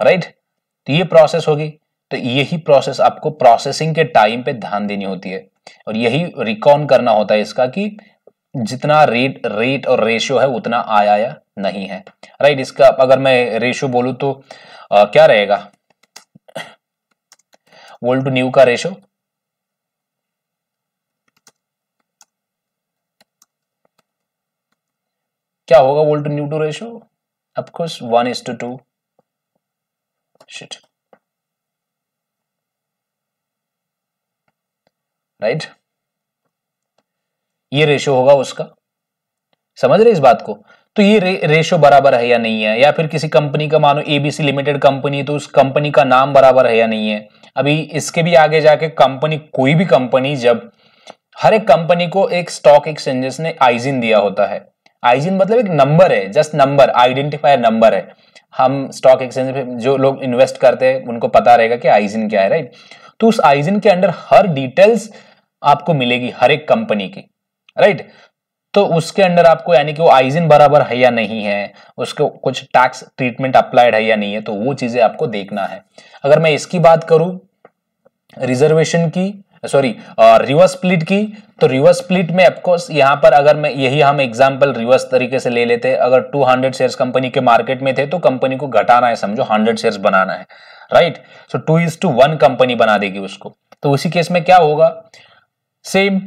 राइट तो ये प्रोसेस होगी। तो यही प्रोसेस आपको प्रोसेसिंग के टाइम पे ध्यान देनी होती है। और यही रिकॉन करना होता है इसका कि जितना रेट रेट और रेशियो है उतना आया या नहीं है। राइट इसका अगर मैं रेशियो बोलूँ तो आ, क्या रहेगा? वोल्ट टू न्यू का रेशियो क्या होगा old to new to ratio of course one is to two shit right? ये रेशो होगा उसका। समझ रहे इस बात को? तो ये रे, रेशियो बराबर है या नहीं है? या फिर किसी कंपनी का मानो एबीसी लिमिटेड कंपनी तो उस कंपनी का नाम बराबर है या नहीं है? अभी इसके भी आगे जाके कंपनी कोई भी कंपनी जब हर एक कंपनी को एक स्टॉक एक्सचेंजेस ने आइजिन दिया होता है। आइजिन मतलब एक नंबर है जस्ट नंबर आइडेंटिफायर नंबर है। हम स्टॉक एक्सचेंज जो लोग इन्वेस्ट करते हैं उनको पता रहेगा कि आइजिन क्या है राइट तो उस आइजिन के अंडर हर डिटेल्स आपको मिलेगी, हर एक कंपनी की राइट तो उसके अंडर आपको यानी कि वो आइजिन बराबर है या नहीं है, उसको कुछ टैक्स ट्रीटमेंट अप्लाइड है या नहीं है तो वो चीज़ें आपको देखना है। अगर मैं इसकी बात करूँ रिजर्वेशन की सॉरी रिवर्स स्प्लिट की तो रिवर्स स्प्लिट में ऑफकोर्स यहाँ पर अगर मैं, यही हम एग्जांपल रिवर्स तरीके से ले लेते अगर 200 शेयर्स कंपनी के मार्केट में थे तो कंपनी को घटाना है, समझो 100 शेयर्स बनाना है। Right? So two is to one company बना देगी उसको। तो उसी केस में क्या होगा? सेम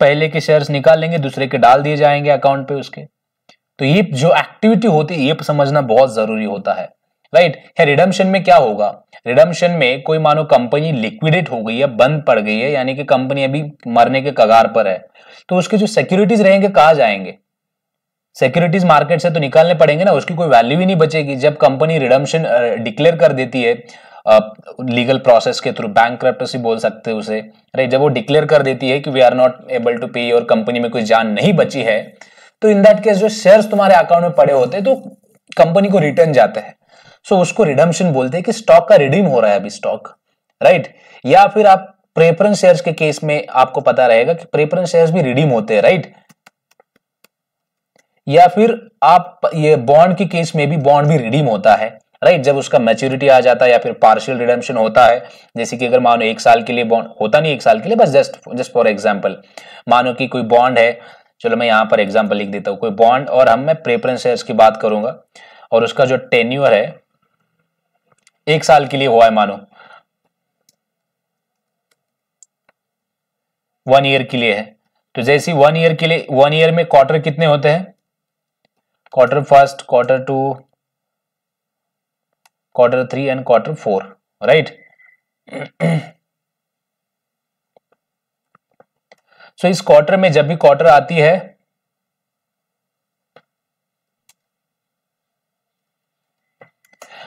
पहले के शेयर्स निकाल लेंगे दूसरे के डाल दिए जाएँगे अकाउंट पे उसके। तो ये जो एक्टिविटी होती है, ये समझना बहुत ज़रूरी होता है। राइट है रिडम्शन में क्या होगा? रिडम्शन में कोई मानो कंपनी लिक्विडेट हो गई है, बंद पड़ गई है, यानी कि कंपनी अभी मरने के कगार पर है। तो उसके जो सिक्योरिटीज रहेंगे, कहा जाएँगे? सिक्योरिटीज मार्केट से तो निकालने पड़ेंगे ना उसकी कोई वैल्यू ही नहीं बचेगी। जब कंपनी रिडम्शन डिक्लेयर कर देती है लीगल प्रोसेस के थ्रू बैंक बोल सकते हैं उसे राइट जब वो डिक्लेयर कर देती है कि we are not able to pay और कंपनी में कोई जान नहीं बची है तो इन दैट केस जो शेयर्स तुम्हारे अकाउंट में पड़े होते हैं तो कंपनी को रिटर्न जाते हैं। सो so, उसको रिडम्शन बोलते हैं कि स्टॉक का रिडीम हो रहा है अभी स्टॉक राइट या फिर आप प्रेफरेंस शेयर्स के केस में आपको पता रहेगा कि प्रेफरेंस शेयर्स भी रिडीम होते हैं राइट या फिर आप ये बॉन्ड के केस में भी बॉन्ड भी रिडीम होता है राइट जब उसका मैच्योरिटी आ जाता है या फिर पार्शियल रिडेम्पशन होता है, जैसे कि अगर मानो एक साल के लिए बॉन्ड होता नहीं एक साल के लिए, बस जस्ट जस्ट फॉर एग्ज़ाम्पल मानो कि कोई बॉन्ड है, चलो मैं यहाँ पर एग्ज़ाम्पल लिख देता हूँ, कोई बॉन्ड और हम मैं प्रेफरेंस शेयर्स की बात करूँगा, और उसका जो टेन्यूअर है, एक साल के लिए हुआ है मानो वन ईयर के लिए है तो जैसे वन ईयर के लिए वन ईयर में क्वार्टर कितने होते हैं? Quarter first quarter two quarter 3 and quarter 4 right? So so, इस क्वार्टर में जब भी क्वार्टर आती है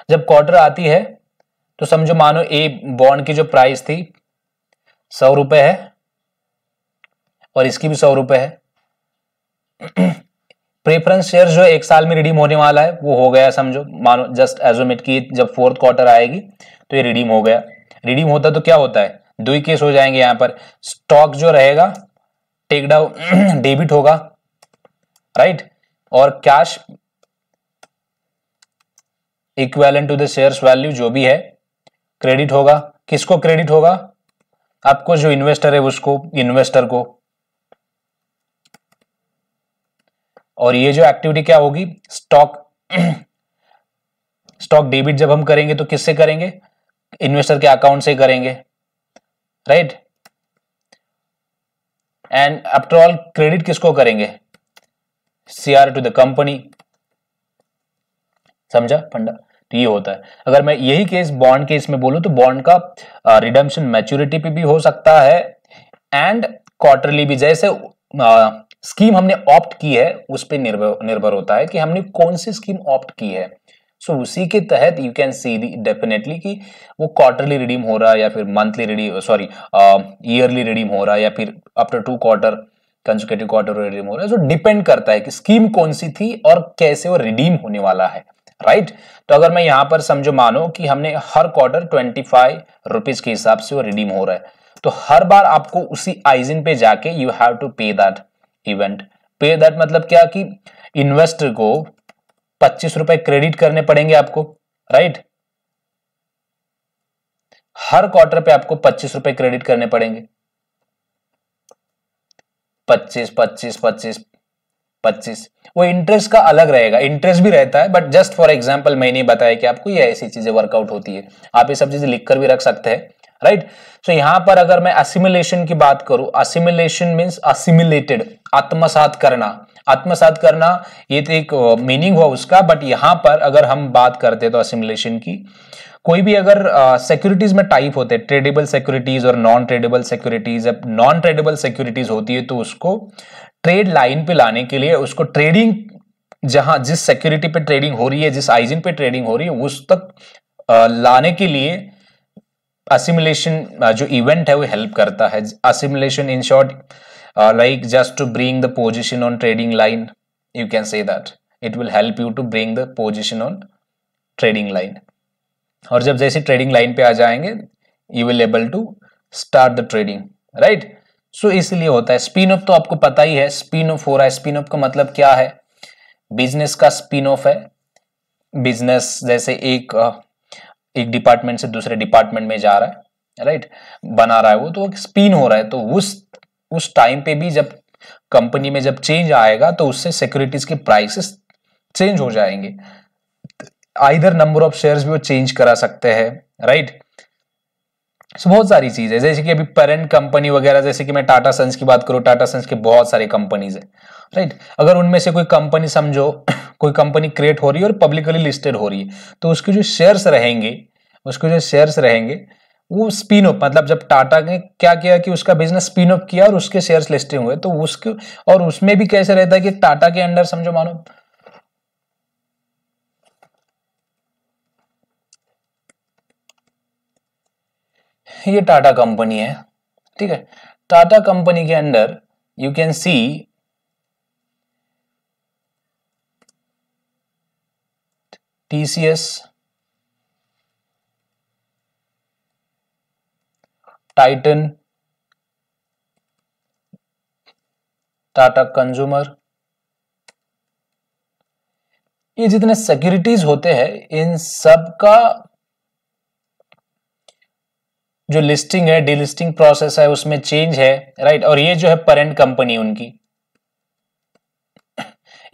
जब क्वार्टर आती है तो समझो मानो ए बॉन्ड की जो प्राइस थी सौ रुपए है और इसकी भी सौ रुपए है। प्रेफरेंस शेयर जो एक साल में रिडीम होने वाला है, वो हो गया समझो, मानो जस्ट एजोमिट की जब फोर्थ क्वार्टर आएगी तो ये रिडीम हो गया। रिडीम होता तो क्या होता है? दो ही केस हो जाएँगे यहाँ पर। स्टॉक जो रहेगा टेक डाउन डेबिट होगा राइट और cash equivalent to the shares value जो भी है क्रेडिट होगा। किसको क्रेडिट होगा? आपको जो इन्वेस्टर है उसको इन्वेस्टर को। और ये जो एक्टिविटी क्या होगी? स्टॉक स्टॉक डेबिट जब हम करेंगे तो किससे करेंगे? इन्वेस्टर के अकाउंट से करेंगे right and after all credit किसको करेंगे? सीआर टू द कंपनी समझा? फंडा तो ये होता है। अगर मैं यही केस बॉन्ड केस में बोलूँ तो बॉन्ड का रिडम्शन मैच्योरिटी पे भी हो सकता है एंड क्वार्टरली भी, जैसे स्कीम हमने ऑप्ट की है उस पर निर्भर निर्भर होता है कि हमने कौन सी स्कीम ऑप्ट की है। सो so, उसी के तहत यू कैन सी डेफिनेटली कि वो क्वार्टरली रिडीम हो रहा है या फिर monthly redeem sorry yearly redeem हो रहा है या फिर after two quarter consecutive quarter redeem हो रहा है। सो so, डिपेंड करता है कि स्कीम कौन सी थी और कैसे वो रिडीम होने वाला है राइट right? तो अगर मैं यहाँ पर समझो मानो कि हमने हर क्वार्टर ट्वेंटी फाइव रुपीज़ के हिसाब से वो रिडीम हो रहा है। तो हर बार आपको उसी आइजिन पे जाके you have to pay that event pay that मतलब क्या कि इन्वेस्टर को पच्चीस रुपए क्रेडिट करने पड़ेंगे आपको राइट हर क्वार्टर पे आपको पच्चीस रुपए क्रेडिट करने पड़ेंगे। पच्चीस पच्चीस पच्चीस पच्चीस। वो इंटरेस्ट का अलग रहेगा। इंटरेस्ट भी रहता है बट जस्ट फॉर एग्ज़ाम्पल मैंने बताया कि आपको ये ऐसी चीज़ें वर्कआउट होती है। आप ये सब चीज़ें लिखकर भी रख सकते हैं। राइट? सो यहाँ पर अगर मैं असिमुलेशन की बात करूँ असिमुलेशन मीन्स असिमुलेटेड आत्मसात करना। आत्मसात करना ये तो एक मीनिंग हुआ उसका बट यहाँ पर अगर हम बात करते तो असिमुलेशन की कोई भी अगर सिक्योरिटीज uh, में टाइप होते हैं ट्रेडेबल सिक्योरिटीज और नॉन ट्रेडेबल सिक्योरिटीज अब नॉन ट्रेडेबल सिक्योरिटीज होती है तो उसको ट्रेड लाइन पे लाने के लिए उसको ट्रेडिंग जहाँ जिस सिक्योरिटी पे ट्रेडिंग हो रही है जिस आइजिन पे ट्रेडिंग हो रही है उस तक uh, लाने के लिए असिमुलेशन जो इवेंट है वो हेल्प करता है। Assimilation in short like just to bring the position on trading line you can say that it will help you to bring the position on trading line और जब जैसे ट्रेडिंग लाइन पे आ जाएँगे you will able to start the trading right so इसलिए होता है। Spin of तो आपको पता ही है। स्पिन ऑफ़ हो रहा है। स्पिन ऑफ़ का मतलब क्या है? बिज़नेस का स्पिन ऑफ़ है। बिज़नेस जैसे एक uh, एक डिपार्टमेंट से दूसरे डिपार्टमेंट में जा रहा है राइट बना रहा है वो तो स्पिन हो रहा है। तो उस उस टाइम पे भी जब कंपनी में जब चेंज आएगा तो उससे सिक्योरिटीज के प्राइसेस चेंज हो जाएँगे। आइधर नंबर ऑफ़ शेयर्स भी वो चेंज करा सकते हैं राइट so, बहुत सारी चीज़ है। जैसे कि अभी पेरेंट कंपनी वगैरह जैसे कि मैं टाटा सन्स की बात करूँ टाटा सन्स के बहुत सारी कंपनीज़ है राइट अगर उनमें से कोई कंपनी समझो कोई कंपनी क्रिएट हो रही है और पब्लिकली लिस्टेड हो रही है तो उसके जो शेयर्स रहेंगे उसके जो शेयर्स रहेंगे वो स्पिन ऑफ़ मतलब जब टाटा ने क्या किया कि उसका बिज़नेस स्पिन ऑफ़ किया और उसके शेयर्स लिस्टिंग हुए तो उसके और उसमें भी कैसे रहता है कि टाटा के अंडर समझो मानो ये टाटा कंपनी है, ठीक है, टाटा कंपनी के under you can see TCS Titan Tata consumer ये जितने सिक्योरिटीज होते हैं, इन सब का जो लिस्टिंग है डिलिस्टिंग प्रोसेस है, उसमें चेंज है राइट और ये जो है पेरेंट कंपनी उनकी।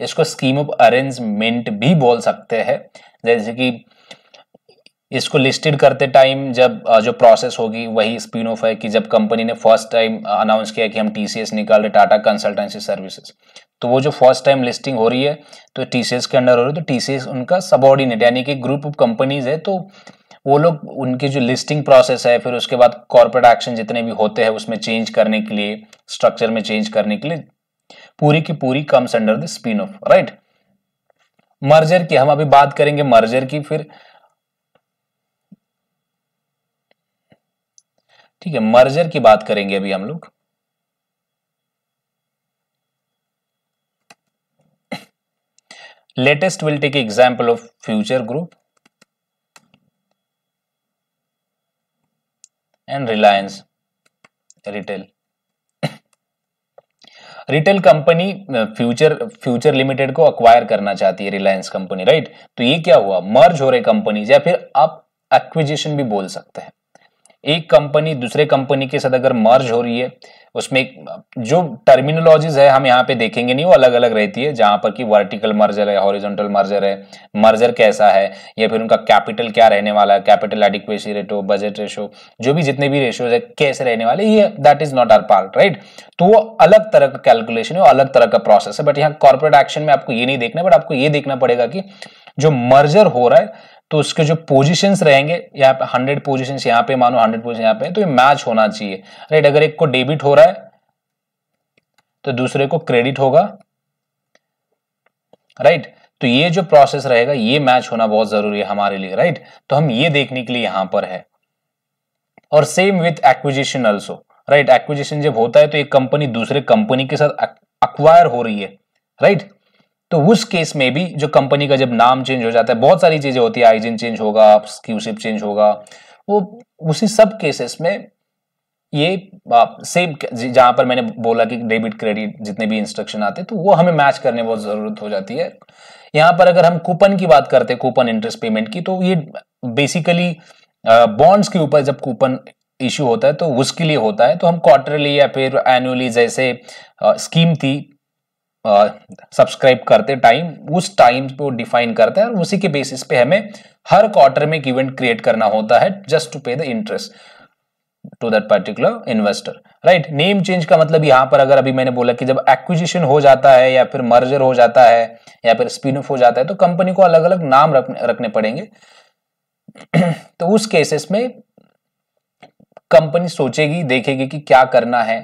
इसको स्कीम ऑफ़ अरेंजमेंट भी बोल सकते हैं। जैसे कि इसको लिस्टेड करते टाइम जब जो प्रोसेस होगी, वही स्पिन ऑफ़ है कि जब कंपनी ने फ़र्स्ट टाइम अनाउंस किया कि हम टीसीएस निकाल रहे टाटा कंसल्टेंसी सर्विसेज़ तो वो जो फ़र्स्ट टाइम लिस्टिंग हो रही है तो टीसीएस के अंडर हो रही है तो टीसीएस उनका सबॉर्डिनेट यानी कि ग्रुप ऑफ़ कंपनीज़ है तो वो लोग, उनकी जो लिस्टिंग प्रोसेस है, फिर उसके बाद कॉर्पोरेट एक्शन जितने भी होते हैं, उसमें चेंज करने के लिए स्ट्रक्चर में चेंज करने के लिए, पूरी की पूरी comes under the spin off right merger की, हम अभी बात करेंगे मर्जर की, फिर ठीक है मर्जर की बात करेंगे अभी हम लोग। Latest will take example of Future group and Reliance retail retail company Future Future limited को अक्वायर करना चाहती है रिलायंस कंपनी राइट तो ये क्या हुआ? मर्ज हो रहे कंपनीज़ या फिर आप एक्विजिशन भी बोल सकते हैं। एक कंपनी दूसरे कंपनी के साथ अगर मर्ज हो रही है, उसमें जो टर्मिनोलॉजीज है हम यहाँ पे देखेंगे नहीं, वो अलग अलग रहती है, जहाँ पर कि वर्टिकल मर्जर है हॉरिजॉन्टल मर्जर है मर्जर कैसा है, या फिर उनका कैपिटल क्या रहने वाला है capital adequacy ratio budget ratio जो भी जितने भी रेशोज है, कैसे रहने वाले, ये that is not our part right तो वो अलग तरह का कैलकुलेशन है, अलग तरह का प्रोसेस है बट यहाँ कॉर्पोरेट एक्शन में आपको ये नहीं देखना बट आपको ये देखना पड़ेगा कि जो मर्जर हो रहा है तो उसके जो पोजीशंस रहेंगे, यहाँ पे हंड्रेड पोजिशन यहाँ पे मानो हंड्रेड पोजिशन यहाँ पे तो ये मैच होना चाहिए। राइट अगर एक को डेबिट हो रहा है तो दूसरे को क्रेडिट होगा। राइट तो ये जो प्रोसेस रहेगा, ये मैच होना बहुत ज़रूरी है हमारे लिए राइट तो हम ये देखने के लिए यहाँ पर है। और same with acquisition also right acquisition जब होता है तो एक कंपनी दूसरे कंपनी के साथ अक्वायर हो रही है राइट तो उस केस में भी जो कंपनी का जब नाम चेंज हो जाता है, बहुत सारी चीज़ें होती है आइजिन चेंज होगा स्क्यूसिप चेंज होगा, वो उसी सब केसेस में ये सेम जहाँ पर मैंने बोला कि डेबिट क्रेडिट जितने भी इंस्ट्रक्शन आते तो वो हमें मैच करने बहुत ज़रूरत हो जाती है। यहाँ पर अगर हम कूपन की बात करते हैं, कूपन इंटरेस्ट पेमेंट की तो ये बेसिकली बॉन्ड्स के ऊपर जब कूपन इश्यू होता है तो उसके लिए होता है तो हम क्वार्टरली या फिर एनुअली जैसे स्कीम थी सब्सक्राइब करते टाइम उस टाइम को डिफाइन करते हैं और उसी के बेसिस पे हमें हर क्वार्टर में एक इवेंट क्रिएट करना होता है just to pay the interest to that particular investor right name change का मतलब यहाँ पर अगर अभी मैंने बोला कि जब एक्विजिशन हो जाता है या फिर मर्जर हो जाता है या फिर स्पिन ऑफ़ हो जाता है तो कंपनी को अलग अलग नाम रखने रखने पड़ेंगे। तो उस केसेस में कंपनी सोचेगी, देखेगी कि क्या करना है।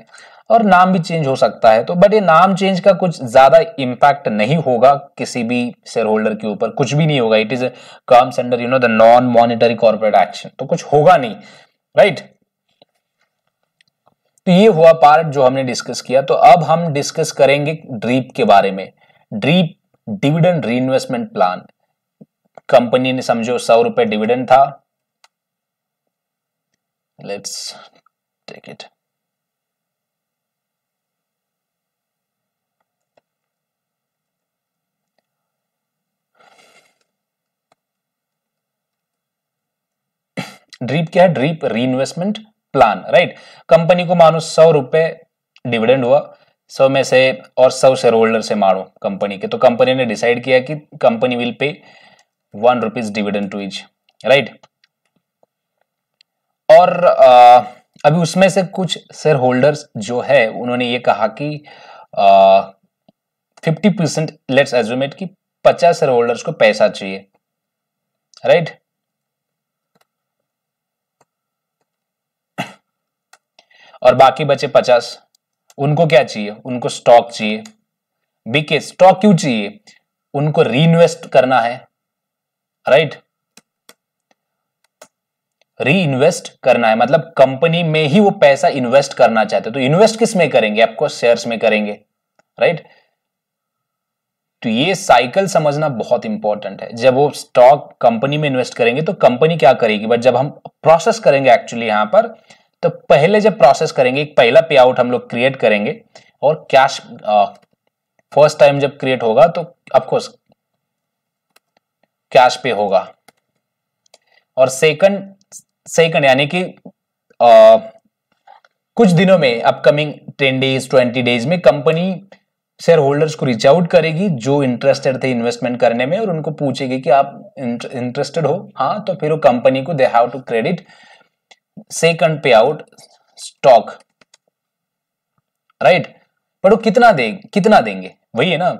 और नाम भी चेंज हो सकता है। तो बट ये नाम चेंज का कुछ ज़्यादा इंपैक्ट नहीं होगा किसी भी शेयर होल्डर के ऊपर। कुछ भी नहीं होगा। It is comes under you know the non monetary corporate action तो कुछ होगा नहीं राइट तो ये हुआ पार्ट जो हमने डिस्कस किया। तो अब हम डिस्कस करेंगे ड्रीप के बारे में। DRIP dividend re plan company ने समझो सौ रुपए डिविडेंड था। लेट्स टेक इट ड्रीप क्या है? ड्रीप री इन्वेस्टमेंट प्लान राइट कंपनी को मानो सौ रुपए डिविडेंड हुआ सौ में से और सौ शेयर होल्डर से मारो कंपनी के। तो कंपनी ने डिसाइड किया कि company will pay one rupees dividend to each right और आ, अभी उसमें से कुछ शेयर होल्डर्स जो है उन्होंने ये कहा कि फिफ्टी परसेंट लेट्स एज्यूमेट कि पचास शेयर होल्डर्स को पैसा चाहिए राइट right? और बाकी बचे पचास। उनको क्या चाहिए? उनको स्टॉक चाहिए। बीके स्टॉक क्यों चाहिए? उनको री इन्वेस्ट करना है। राइट री इन्वेस्ट करना है। मतलब कंपनी में ही वो पैसा इन्वेस्ट करना चाहते तो इन्वेस्ट किसमें करेंगे? आपको शेयर्स में करेंगे। राइट तो ये साइकिल समझना बहुत इंपॉर्टेंट है। जब वो स्टॉक कंपनी में इन्वेस्ट करेंगे तो कंपनी क्या करेगी? बट जब हम प्रोसेस करेंगे एक्चुअली यहाँ पर तो पहले जब प्रोसेस करेंगे एक पहला पे आउट हम लोग क्रिएट करेंगे और कैश फ़र्स्ट टाइम जब क्रिएट होगा तो ऑफकोर्स कैश पे होगा। और सेकंड सेकंड यानी कि आ, कुछ दिनों में upcoming ten days twenty days में कंपनी शेयर होल्डर्स को रीच आउट करेगी जो इंटरेस्टेड थे इन्वेस्टमेंट करने में और उनको पूछेगी कि आप इंटरेस्टेड हो? हाँ तो फिर वो कंपनी को they have to credit second payout stock right पर वो कितना दे, कितना देंगे? वही है ना?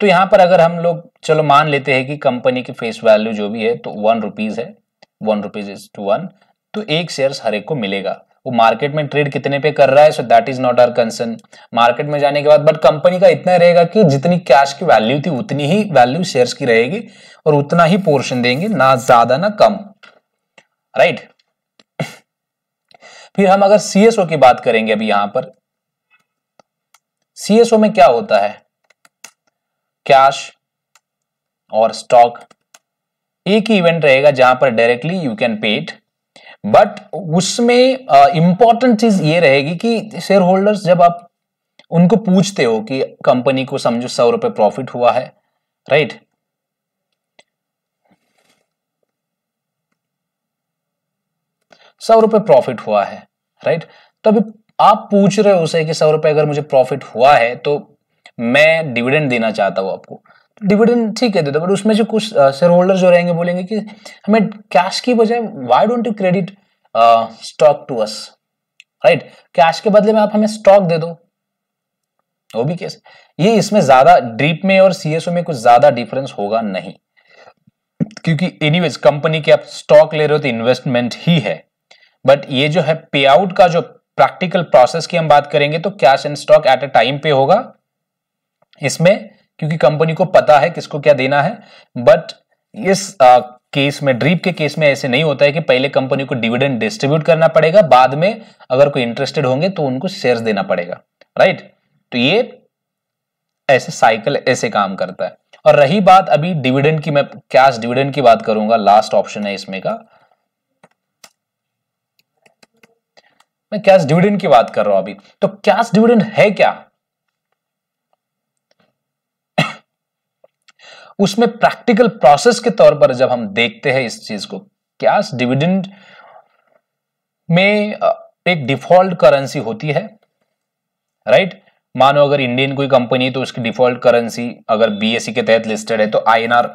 तो यहाँ पर अगर हम लोग, चलो मान लेते हैं कि कंपनी की फेस वैल्यू जो भी है तो वन रुपीज़ है। One rupees is to one तो एक शेयर हर एक को मिलेगा। वो मार्केट में ट्रेड कितने पे कर रहा है? So that is not our concern market में जाने के बाद बट कंपनी का इतना रहेगा कि जितनी कैश की वैल्यू थी, उतनी ही वैल्यू शेयर्स की रहेगी और उतना ही पोर्शन देंगे, ना ज़्यादा ना कम। राइट? फिर हम अगर सीएसओ की बात करेंगे अभी यहाँ पर। सीएसओ में क्या होता है? कैश और स्टॉक एक ही इवेंट रहेगा जहाँ पर directly you can pay it but उसमें इंपॉर्टेंट चीज़ ये रहेगी कि शेयर होल्डर्स जब आप उनको पूछते हो कि कंपनी को समझो सौ रुपए प्रॉफिट हुआ है राइट सौ रुपए प्रॉफिट हुआ है राइट तो अभी आप पूछ रहे हो उसे कि सौ रुपए अगर मुझे प्रॉफिट हुआ है तो मैं डिविडेंड देना चाहता हूँ आपको। डिविडेंड ठीक है, देते बट उसमें जो कुछ शेयर होल्डर जो रहेंगे बोलेंगे कि हमें कैश की बजाय why don't you credit stock to us right cash के बदले में आप हमें स्टॉक दे दो। वो भी कैसे? ये इसमें ज़्यादा ड्रीप में और सीएसओ में कुछ ज़्यादा डिफरेंस होगा नहीं। क्योंकि एनीवेज कंपनी के आप स्टॉक ले रहे हो तो इन्वेस्टमेंट ही है। बट ये जो है पे आउट का जो प्रैक्टिकल प्रोसेस की हम बात करेंगे तो cash and stock at a time पे होगा। इसमें क्योंकि कंपनी को पता है किसको क्या देना है। बट इस आ, केस में ड्रीप के केस में ऐसे नहीं होता है कि पहले कंपनी को डिविडेंड डिस्ट्रीब्यूट करना पड़ेगा बाद में अगर कोई इंटरेस्टेड होंगे तो उनको शेयर्स देना पड़ेगा। राइट तो ये ऐसे साइकिल ऐसे काम करता है। और रही बात अभी डिविडेंड की मैं कैश डिविडेंड की बात करूँगा लास्ट ऑप्शन है इसमें का। मैं कैश डिविडेंड की बात कर रहा हूँ अभी। तो कैश डिविडेंड है क्या? उसमें प्रैक्टिकल प्रोसेस के तौर पर जब हम देखते हैं इस चीज़ को कैश डिविडेंड में एक डिफ़ॉल्ट करेंसी होती है राइट मानो अगर इंडियन कोई कंपनी है तो उसकी डिफ़ॉल्ट करेंसी अगर बीएससी के तहत लिस्टेड है तो आईएनआर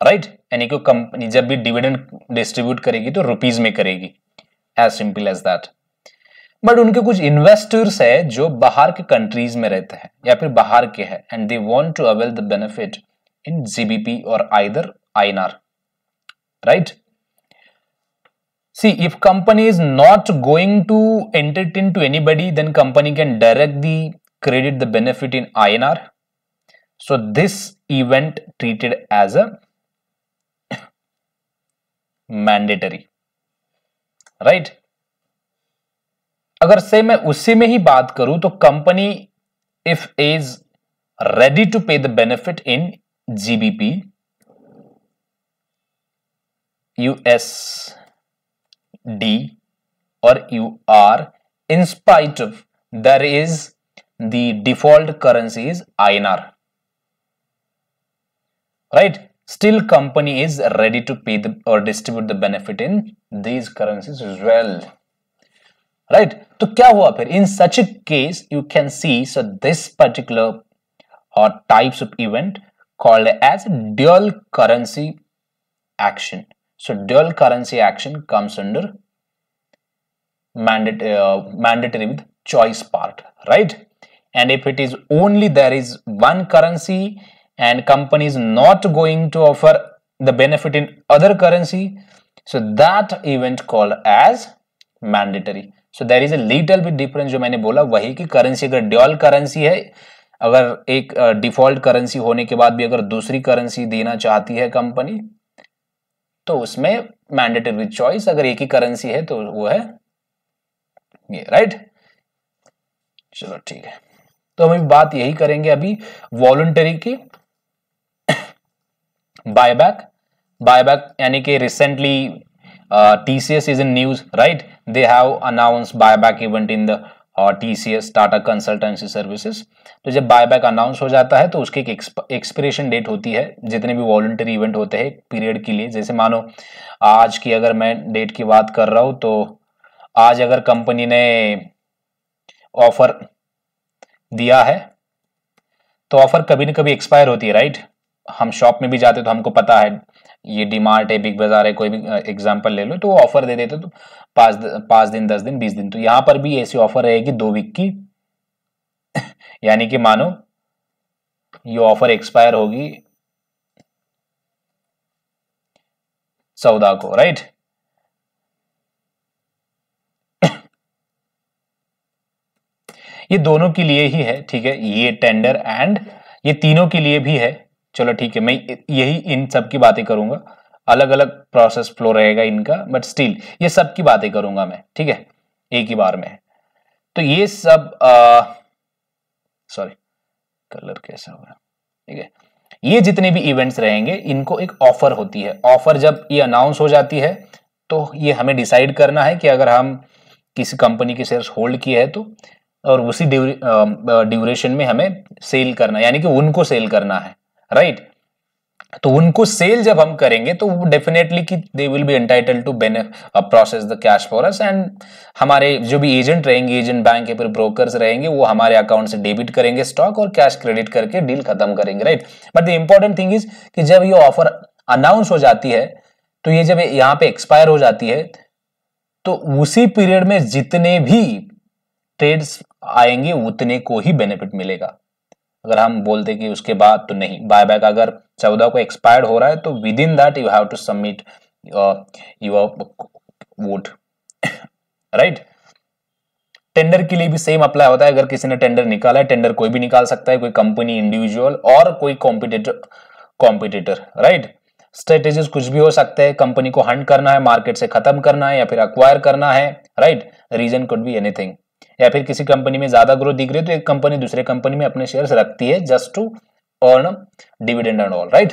राइट यानी कि कंपनी जब भी डिविडेंड डिस्ट्रीब्यूट करेगी तो रुपीज़ में करेगी as simple as that but उनके कुछ इन्वेस्टर्स है जो बाहर के कंट्रीज़ में रहते हैं, या फिर बाहर के है and they want to avail the benefit in GBP और either are right see if company is not going to entertain to anybody then company can direct the credit the benefit in I N R so this event treated as a mandatory right अगर से मैं उसी में ही बात करूँ तो company if is ready to pay the benefit in GBP US D और you are in spite of there is the default currency is I INR right still company is ready to pay और distribute the benefit in these currency is wealth Right? तो क्या हुआ फिर in such a case you can see so this particular or types of event called as dual currency action. So dual currency action comes under mandate, uh, mandatory with choice part, right? And if it is only there is one currency and company is not going to offer the benefit in other currency, so that event called as mandatory. So there is a little bit difference जो मैंने बोला, वही की currency अगर dual currency है, अगर एक default currency होने के बाद भी अगर दूसरी करेंसी देना चाहती है कंपनी तो उसमें मैंडेटरी चॉइस अगर एक ही करेंसी है तो वो है ये राइट चलो ठीक है। तो हम बात यही करेंगे अभी वॉलंटरी की बायबैक बायबैक यानी कि recently TCS is in news right they have announce buyback event in the और टीसीएस टाटा कंसल्टेंसी तो जब बाय बैक अनाउंस हो जाता है तो उसकी एक एक्सपिरेशन डेट होती है, जितने भी वॉलंटरी इवेंट होते हैं पीरियड के लिए। जैसे मानो, आज की अगर मैं डेट की बात कर रहा हूँ तो आज अगर कंपनी ने ऑफ़र दिया है तो ऑफ़र कभी ना कभी एक्सपायर होती है राइट हम शॉप में भी जाते तो हमको पता है ये डीमार्ट है बिग बाज़ार है, कोई भी एग्ज़ाम्पल ले लो तो ऑफ़र दे देते तो पाँच पाँच दिन, दस दिन, बीस दिन तो यहाँ पर भी ऐसी ऑफ़र रहेगी दो वीक की। यानी कि मानो, ये ऑफ़र एक्सपायर होगी चौदह को राइट ये दोनों के लिए ही है, ठीक है? ये टेंडर एंड ये तीनों के लिए भी है। चलो ठीक है, मैं यही इन सब की बातें करूँगा। अलग अलग प्रोसेस फ्लो रहेगा इनका बट स्टिल ये सब की बातें करूँगा मैं, ठीक है? एक ही बार में। तो ये सब सॉरी कलर कैसा हुआ? ठीक है। ये जितने भी इवेंट्स रहेंगे, इनको एक ऑफ़र होती है। ऑफ़र जब ये अनाउंस हो जाती है तो ये हमें डिसाइड करना है कि अगर हम किसी कंपनी के शेयर्स होल्ड किए हैं तो और उसी ड्यूरेशन में हमें सेल करना यानी कि उनको सेल करना है। राइट तो उनको सेल जब हम करेंगे तो डेफिनेटली कि they will be entitle to process the cash for us and हमारे जो भी एजेंट रहेंगे एजेंट बैंक या फिर ब्रोकर्स रहेंगे, वो हमारे अकाउंट से डेबिट करेंगे स्टॉक और कैश क्रेडिट करके डील खत्म करेंगे right but the important thing is कि जब ये ऑफ़र अनाउंस हो जाती है तो ये जब यहाँ पे एक्सपायर हो जाती है तो उसी पीरियड में जितने भी ट्रेड्स आएँगे, उतने को ही बेनिफिट मिलेगा। अगर हम बोलते कि उसके बाद तो नहीं बाय बैक अगर चौदह को एक्सपायर्ड हो रहा है तो within that you have to submit your vote right tender के लिए भी सेम अप्लाई होता है, अगर किसी ने टेंडर निकाला है टेंडर कोई भी निकाल सकता है, कोई कंपनी इंडिविजुअल और कोई कॉम्पिटेटर कॉम्पिटिटर राइट स्ट्रेटेजीज कुछ भी हो सकते हैं कंपनी को हंट करना है मार्केट से खत्म करना है या फिर अक्वायर करना है right reason could be anything या फिर किसी कंपनी में ज़्यादा ग्रोथ दिख रही है तो एक कंपनी दूसरे कंपनी में अपने शेयर रखती है just to earn dividend and all right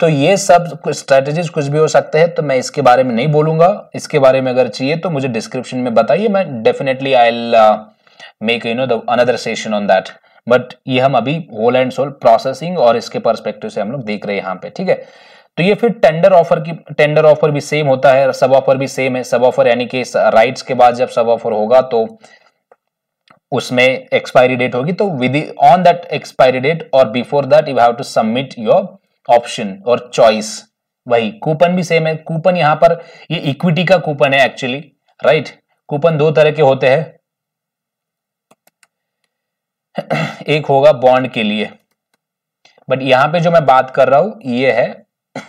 तो ये सब स्ट्रेटेजीज कुछ भी हो सकते हैं तो मैं इसके बारे में नहीं बोलूँगा। इसके बारे में अगर चाहिए तो मुझे डिस्क्रिप्शन में बताइए, मैं definitely I make you know the another session on that but ये हम अभी होल एंड सोल प्रोसेसिंग और इसके परस्पेक्टिव से हम लोग देख रहे हैं यहाँ पे, ठीक है? तो ये फिर टेंडर ऑफ़र की टेंडर ऑफ़र भी सेम होता है सब ऑफ़र भी सेम है। सब ऑफ़र यानी कि राइट्स के बाद जब सब ऑफ़र होगा तो उसमें एक्सपायरी डेट होगी तो with on that expiry date और before that you have to submit your option और चॉइस वही कूपन भी सेम है। कूपन यहाँ पर, ये इक्विटी का कूपन है एक्चुअली राइट कूपन दो तरह के होते हैं। एक होगा बॉन्ड के लिए। बट यहाँ पे जो मैं बात कर रहा हूँ, ये है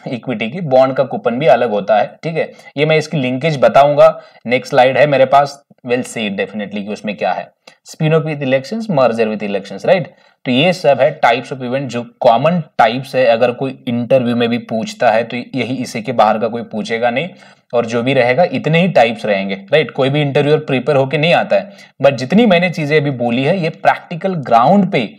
इक्विटी की बॉन्ड का कूपन भी अलग होता है, ठीक है? ये मैं इसकी लिंकेज बताऊँगा। नेक्स्ट स्लाइड है मेरे पास। विल सी डेफिनेटली कि उसमें क्या है। Spin off with election merger with election right तो ये सब है टाइप्स ऑफ़ इवेंट जो कॉमन टाइप्स है। अगर कोई इंटरव्यू में भी पूछता है तो यही इसी के बाहर का कोई पूछेगा नहीं। और जो भी रहेगा, इतने ही टाइप्स रहेंगे राइट कोई भी इंटरव्यूअर प्रिपेयर होके नहीं आता है। बट जितनी मैंने चीज़ें अभी बोली है, ये प्रैक्टिकल ग्राउंड पे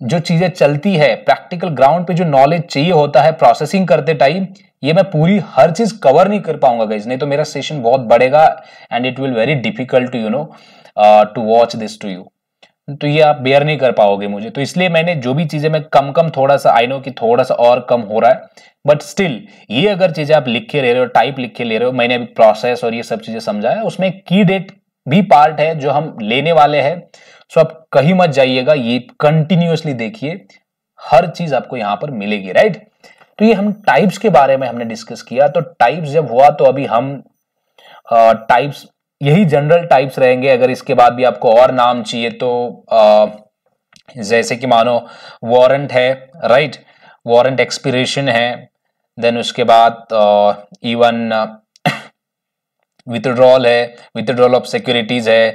जो चीज़ें चलती है प्रैक्टिकल ग्राउंड पे जो नॉलेज चाहिए होता है प्रोसेसिंग करते टाइम ये मैं पूरी हर चीज़ कवर नहीं कर पाऊँगा गाइज़ नहीं तो मेरा सेशन बहुत बढ़ेगा and it will very difficult to you know to watch this to you तो ये आप बेयर नहीं कर पाओगे मुझे। तो इसलिए मैंने जो भी चीज़ें मैं कम कम थोड़ा सा आई नो कि थोड़ा सा और कम हो रहा है। बट स्टिल ये अगर चीज़ें आप लिख के ले रहे हो टाइप लिख के ले रहे हो, मैंने अभी प्रोसेस और ये सब चीज़ें समझाया, उसमें की डेट भी पार्ट है जो हम लेने वाले हैं। सो आप कहीं मत जाइएगा ये कंटिन्यूसली देखिए हर चीज़ आपको यहाँ पर मिलेगी राइट तो ये हम टाइप्स के बारे में हमने डिस्कस किया तो टाइप्स जब हुआ तो अभी हम टाइप्स यही जनरल टाइप्स रहेंगे अगर इसके बाद भी आपको और नाम चाहिए तो आ, जैसे कि मानो वारंट है राइट वारंट एक्सपिरेशन है देन उसके बाद इवन विथड्रॉल है विथड्रॉल ऑफ़ सिक्योरिटीज है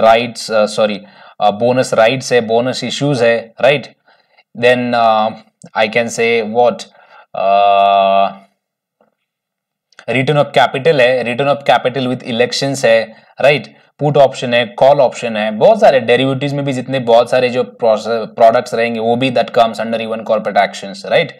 राइट्स सॉरी बोनस राइट्स है बोनस इश्यूज़ है right then I can say what return of capital है return of capital with elections है राइट पुट ऑप्शन है कॉल ऑप्शन है बहुत सारे डेरिवेटिव्स में भी जितने बहुत सारे जो प्रोडक्ट्स रहेंगे, वो भी that comes under even corporate actions right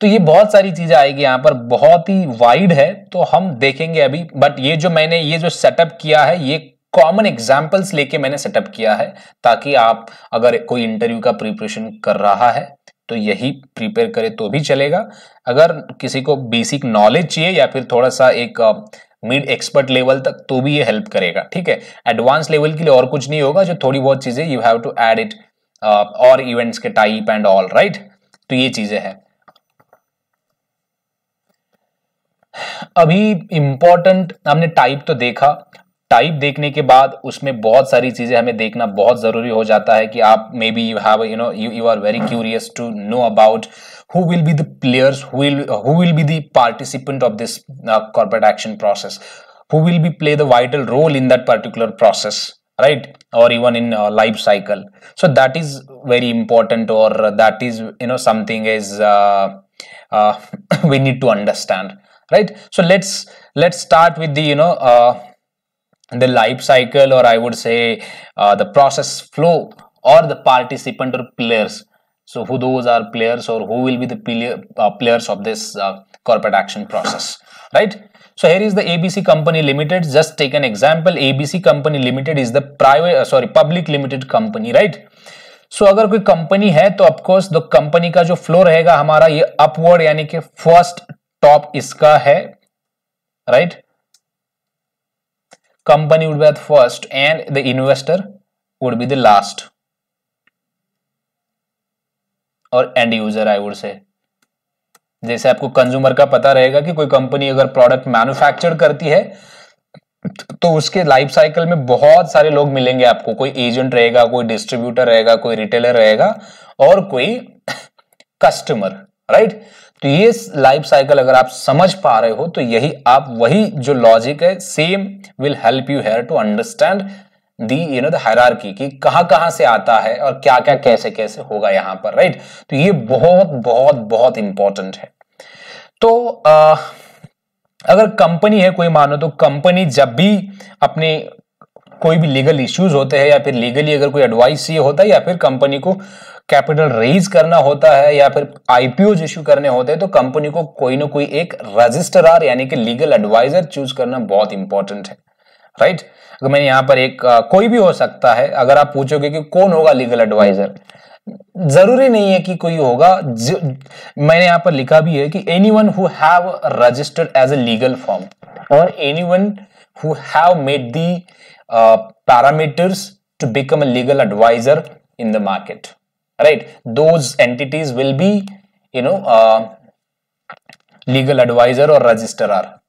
तो ये बहुत सारी चीज़ें आएगी यहाँ पर, बहुत ही वाइड है तो हम देखेंगे अभी बट ये जो मैंने, ये जो सेटअप किया है, ये कॉमन एग्जाम्पल्स लेके मैंने सेटअप किया है, ताकि आप अगर कोई इंटरव्यू का प्रिपरेशन कर रहा है तो यही प्रिपेयर करे तो भी चलेगा। अगर किसी को बेसिक नॉलेज चाहिए या फिर थोड़ा सा एक मिड एक्सपर्ट लेवल तक तो भी ये हेल्प करेगा, ठीक है? एडवांस लेवल के लिए और कुछ नहीं होगा, जो थोड़ी बहुत चीज़ें you have to add it और इवेंट्स के टाइप एंड ऑल राइट तो ये चीज़ें हैं। अभी इंपॉर्टेंट हमने टाइप तो देखा टाइप देखने के बाद उसमें बहुत सारी चीज़ें हमें देखना बहुत ज़रूरी हो जाता है कि आप maybe you have you know you you are very curious to know about who will be the players who will who will be the participant of this uh, corporate action process who will be play the vital role in that particular process right or even in uh, life cycle so that is very important or that is you know something is uh, uh, we need to understand right so let's let's start with the you know uh, the life cycle or i would say uh, the process flow or the participant or players so who those are players or who will be the player, uh, players of this uh, corporate action process right So here is the ABC Company Limited. Just take an example. ABC Company Limited is the private, uh, sorry, public limited company, right? So so, अगर कोई company है तो of course the company का जो flow रहेगा हमारा ये upward यानी कि फर्स्ट टॉप इसका है right Company would be at first and the investor would be the last और and user I would say जैसे आपको कंज्यूमर का पता रहेगा कि कोई कंपनी अगर प्रोडक्ट मैन्युफैक्चर करती है तो उसके लाइफ साइकिल में बहुत सारे लोग मिलेंगे आपको। कोई एजेंट रहेगा, कोई डिस्ट्रीब्यूटर रहेगा, कोई रिटेलर रहेगा और कोई कस्टमर राइट तो ये लाइफ साइकिल अगर आप समझ पा रहे हो तो यही आप वही जो लॉजिक है same will help you here to understand the you know the कि कहाँ कहाँ से आता है और क्या क्या कैसे कैसे होगा यहाँ पर राइट तो ये बहुत बहुत बहुत इंपॉर्टेंट है। तो आ, अगर कंपनी है कोई मानो तो कंपनी जब भी अपने कोई भी लीगल इश्यूज़ होते हैं या फिर लीगली अगर कोई एडवाइस ये होता है या फिर कंपनी को कैपिटल रेज करना होता है या फिर आईपीओ इश्यू करने होते हैं तो कंपनी को कोई ना कोई एक रजिस्टरार यानी कि लीगल एडवाइजर चूज़ करना बहुत इंपॉर्टेंट है राइट अगर मैंने यहाँ पर एक आ, कोई भी हो सकता है अगर आप पूछोगे कि कौन होगा लीगल एडवाइजर ज़रूरी नहीं है कि कोई होगा मैंने यहाँ पर लिखा भी है कि anyone who have registered as a legal form और anyone who have made the parameters to become a legal advisor in the market right? Those entities will be you know uh, legal advisor or registrar.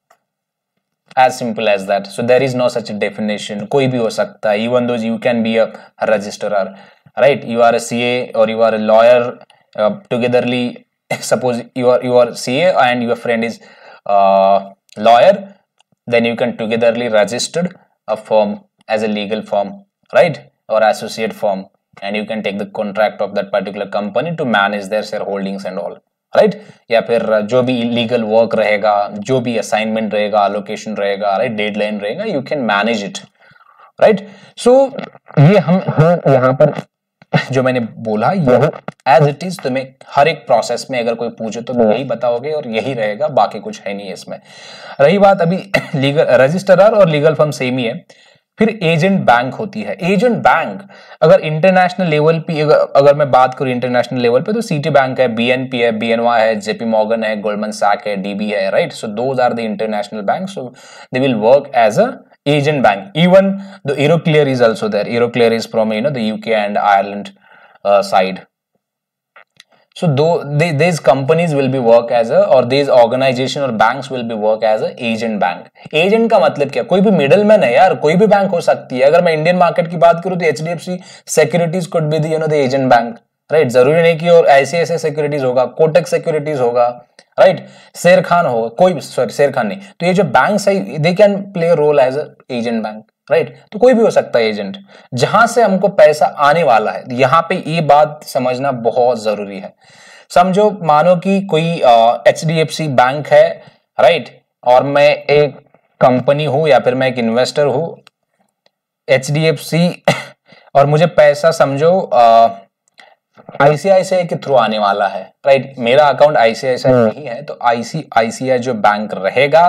As simple as that. So there is no such definition. Koi bhi ho sakta. Even though you can be a, a registrar. Right? You are a ca or you are a lawyer uh, togetherly suppose you are you are ca and your friend is uh, lawyer then you can togetherly registered a firm as a legal firm. Right? Or associate firm. And you can take the contract of that particular company to manage their shareholdings and all right right? या फिर जो भी legal work रहेगा, जो भी assignment रहेगा allocation रहेगा right deadline रहेगा you can manage it right so ये हम हम यहाँ पर जो मैंने बोला, यह एज इट इज़ तुम्हें हर एक प्रोसेस में अगर कोई पूछे तो यही बताओगे और यही रहेगा, बाकी कुछ है नहीं इसमें। रही बात अभी लीगल रजिस्टरार और लीगल फर्म सेम ही है। फिर एजेंट बैंक होती है। एजेंट बैंक अगर इंटरनेशनल लेवल पे अगर, मैं बात करूँ इंटरनेशनल लेवल पे तो सिटी बैंक है बीएनपी है बीएनवाई है जेपी मॉर्गन है गोल्डमन सैक है डीबी है right so those are the international bank so they will work as a agent bank. Even the euroclear is also there. Euroclear is from you know the uk and ireland uh, so though they, these companies will be work as a or these organization or banks will be work as a agent bank. Agent कोई भी middleman है यार कोई भी bank हो सकती है। अगर मैं इंडियन मार्केट की बात करूँ तो H D F C securities could be the you know the agent bank right ज़रूरी नहीं कि और ऐसे ऐसे सिक्योरिटीज होगा कोटक सिक्योरिटीज होगा राइट शेर खान होगा कोई सॉरी शेर खान नहीं। तो ये जो बैंक है they can play role as agent bank right right? तो कोई भी हो सकता है एजेंट जहाँ से हमको पैसा आने वाला है यहाँ पे ये बात समझना बहुत ज़रूरी है समझो मानो कि कोई H D F C bank है राइट right? और मैं एक कंपनी हूँ या फिर मैं एक इन्वेस्टर हूँ एच डी एफ़ सी और मुझे पैसा समझो आ, आईसीआईसीआई के थ्रू आने वाला है राइट मेरा अकाउंट आईसीआईसीआई हाँ। नहीं है तो आईसीआईसीआई जो बैंक रहेगा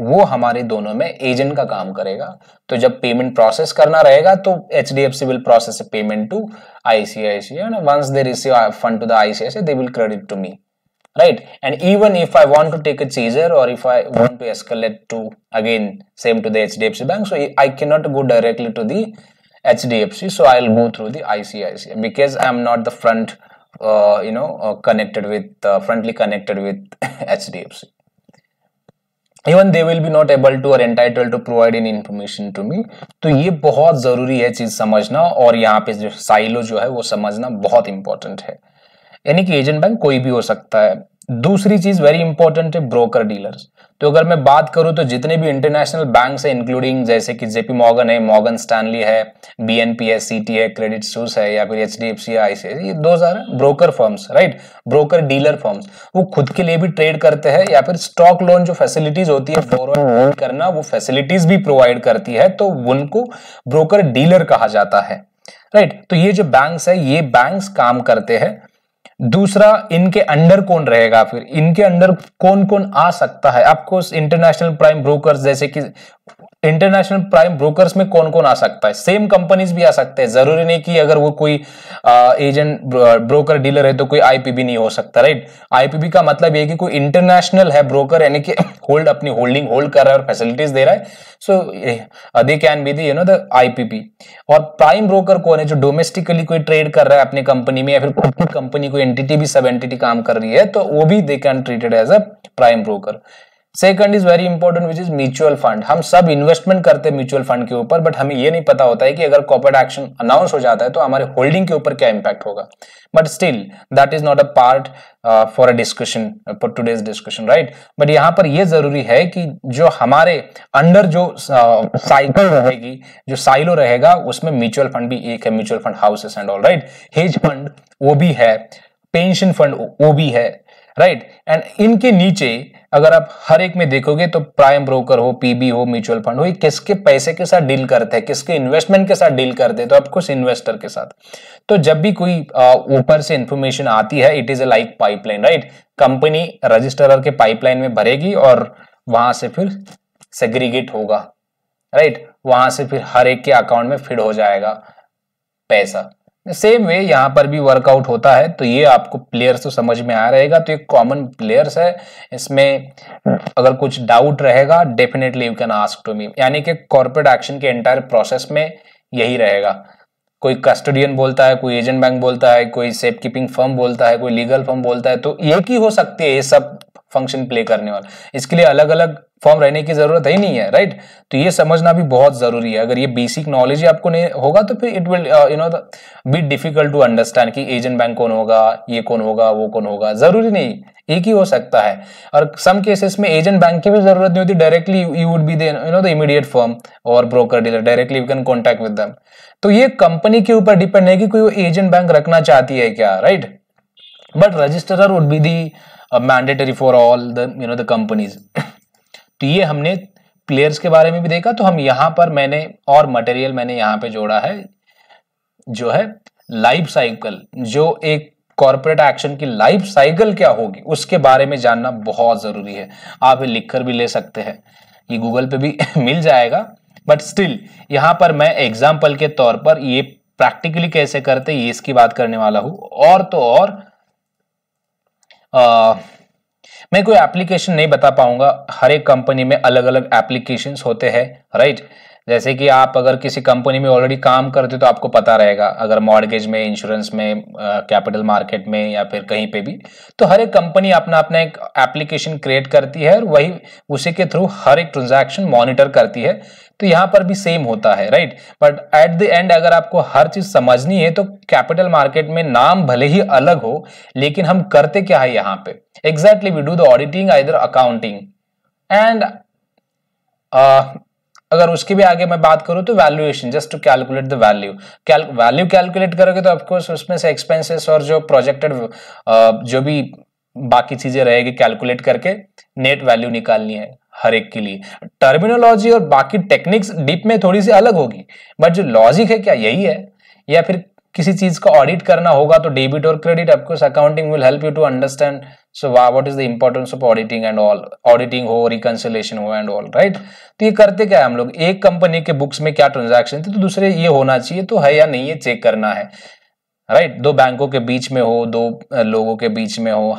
वो हमारे दोनों में एजेंट का काम करेगा तो जब पेमेंट प्रोसेस करना रहेगा तो H D F C will process payment to ICICI once they receive fund to the ICICI they will credit to me right and even if i want to take a chaser or if i want to escalate to again same to the hdfc bank so i cannot go directly to the HDFC. So I'll go through the ICICI because I'm not the front, uh, you know, uh, connected with uh, frontly connected with HDFC. Even they will be not able to or entitled to provide any information to me. तो ये बहुत ज़रूरी है चीज़ समझना और यहाँ पे जो साइलो जो है वो समझना बहुत इंपॉर्टेंट है यानी कि एजेंट बैंक कोई भी हो सकता है दूसरी चीज़ वेरी इंपॉर्टेंट है ब्रोकर डीलर्स तो अगर मैं बात करूँ तो जितने भी इंटरनेशनल बैंक है इंक्लूडिंग जैसे कि जेपी मॉर्गन है मॉर्गन स्टैनली है बीएनपी है सीटी है क्रेडिट सूस है, या फिर H D F C I C ये दो are broker firms right broker dealer firms वो खुद के लिए भी ट्रेड करते हैं, या फिर स्टॉक लोन जो फैसिलिटीज़ होती है फॉरवर्ड करना, वो फैसिलिटीज़ भी प्रोवाइड करती है तो उनको ब्रोकर डीलर कहा जाता है राइट right. तो ये जो बैंक्स है, ये बैंक्स काम करते हैं दूसरा, इनके अंडर कौन रहेगा फिर? इनके अंडर कौन कौन आ सकता है? आपको इंटरनेशनल प्राइम ब्रोकर्स जैसे कि इंटरनेशनल प्राइम ब्रोकर्स में कौन कौन आ सकता है? सेम कंपनीज़ भी आ सकते हैं। ज़रूरी नहीं कि अगर वो कोई एजेंट ब्रोकर डीलर है तो कोई आईपीबी नहीं हो सकता राइट आईपीबी का मतलब ये कि कोई इंटरनेशनल है ब्रोकर यानी कि होल्ड अपनी होल्डिंग होल्ड कर रहा है और फैसिलिटीज़ दे रहा है। So they can be the you know the IPP और प्राइम ब्रोकर कौन है जो डोमेस्टिकली कोई ट्रेड कर रहा है अपनी कंपनी में या फिर की कंपनी कोई एंटिटी भी सब एंटिटी काम कर रही है तो वो भी they can treated as a prime broker second is very important which is mutual fund हम सब इन्वेस्टमेंट करते हैं म्यूचुअल फंड के ऊपर बट हमें ये नहीं पता होता है कि अगर कॉर्पोरेट एक्शन अनाउंस हो जाता है तो हमारे होल्डिंग के ऊपर क्या इंपैक्ट होगा. But still that is not a part for a discussion for today's discussion right but यहाँ पर यह ज़रूरी है कि जो हमारे अंडर जो साइकिल uh, रहेगी जो साइलो रहेगा उसमें म्यूचुअल फंड भी एक है mutual fund houses and all right hedge fund वो भी है पेंशन फंड भी है राइट एंड इनके नीचे अगर आप हर एक में देखोगे तो प्राइम ब्रोकर हो, पीबी हो, म्यूचुअल फंड हो, ये किसके पैसे के साथ डील करते हैं, किसके इन्वेस्टमेंट के साथ डील करते हैं तो आपको इन्वेस्टर के साथ। तो जब भी कोई ऊपर से इंफॉर्मेशन आती है it is a like pipeline right company registrar के पाइपलाइन में भरेगी और वहाँ से फिर सेग्रीगेट होगा राइट right? वहाँ से फिर हर एक के अकाउंट में फिड हो जाएगा पैसा। सेम वे यहाँ पर भी वर्कआउट होता है तो ये आपको प्लेयर्स तो समझ में आ रहेगा। तो एक कॉमन प्लेयर्स है। इसमें अगर कुछ डाउट रहेगा definitely you can ask to me यानी कि कॉर्पोरेट एक्शन के एंटायर प्रोसेस में यही रहेगा। कोई कस्टोडियन बोलता है, कोई एजेंट बैंक बोलता है, कोई सेफ़ कीपिंग फर्म बोलता है, कोई लीगल फर्म बोलता है तो एक ही हो सकती है ये सब फ़ंक्शन प्ले करने वाला। इसके लिए अलग अलग फॉर्म रहने की ज़रूरत ही नहीं है राइट तो ये समझना भी बहुत ज़रूरी है। अगर ये बेसिक नॉलेज आपको नहीं होगा तो फिर it will you know be difficult to understand कि एजेंट बैंक कौन होगा, ये कौन होगा, वो कौन होगा। ज़रूरी नहीं, एक ही हो सकता है। और सम केसेस में एजेंट बैंक की भी ज़रूरत नहीं होती directly you would be you know the immediate firm और broker dealer directly you can contact with them तो ये कंपनी के ऊपर डिपेंड है कि कोई एजेंट बैंक रखना चाहती है क्या right but registrar would be the mandatory for all the you know the companies तो ये हमने प्लेयर्स के बारे में भी देखा तो हम यहाँ पर मैंने और मटेरियल मैंने यहाँ पे जोड़ा है, जो है लाइफ साइकिल जो एक कॉर्पोरेट एक्शन की लाइफ साइकिल क्या होगी, उसके बारे में जानना बहुत ज़रूरी है। आप लिख कर भी ले सकते हैं, ये गूगल पे भी मिल जाएगा। बट स्टिल यहाँ पर मैं एग्ज़ाम्पल के तौर पर ये प्रैक्टिकली कैसे करते, ये इसकी बात करने वाला हूँ। और तो और मैं कोई एप्लीकेशन नहीं बता पाऊँगा। हर एक कंपनी में अलग अलग एप्लीकेशंस होते हैं राइट जैसे कि आप अगर किसी कंपनी में ऑलरेडी काम करते हो तो आपको पता रहेगा, अगर मॉडगेज में इंश्योरेंस में कैपिटल मार्केट में या फिर कहीं पे भी तो हर एक कंपनी अपना अपना एक एप्लीकेशन क्रिएट करती है और वही, उसी के थ्रू हर एक ट्रांजैक्शन मॉनिटर करती है। तो यहाँ पर भी सेम होता है right but at the end अगर आपको हर चीज़ समझनी है तो कैपिटल मार्केट में नाम भले ही अलग हो, लेकिन हम करते क्या है यहाँ पे? Exactly we do the auditing either accounting and अगर उसके भी आगे मैं बात करूँ तो valuation just to calculate the value value calculate करोगे तो ऑफकोर्स उसमें से एक्सपेंसेस और जो प्रोजेक्टेड जो भी बाकी चीज़ें रहेगी कैलकुलेट करके नेट वैल्यू निकालनी है हर एक के लिए। टर्मिनोलॉजी और बाकी टेक्निक्स डीप में थोड़ी सी अलग होगी बट जो लॉजिक है क्या यही है? या फिर किसी चीज़ का ऑडिट करना होगा तो डेबिट और credit of course accounting will help you to understand so what is the importance of auditing and all auditing हो रिकंसिलेशन हो एंड ऑल राइट तो ये करते क्या है हम लोग? एक कंपनी के बुक्स में क्या ट्रांजेक्शन थे तो दूसरे ये होना चाहिए तो है या नहीं ये चेक करना है राइट right? दो बैंकों के बीच में हो, दो लोगों के बीच में हो,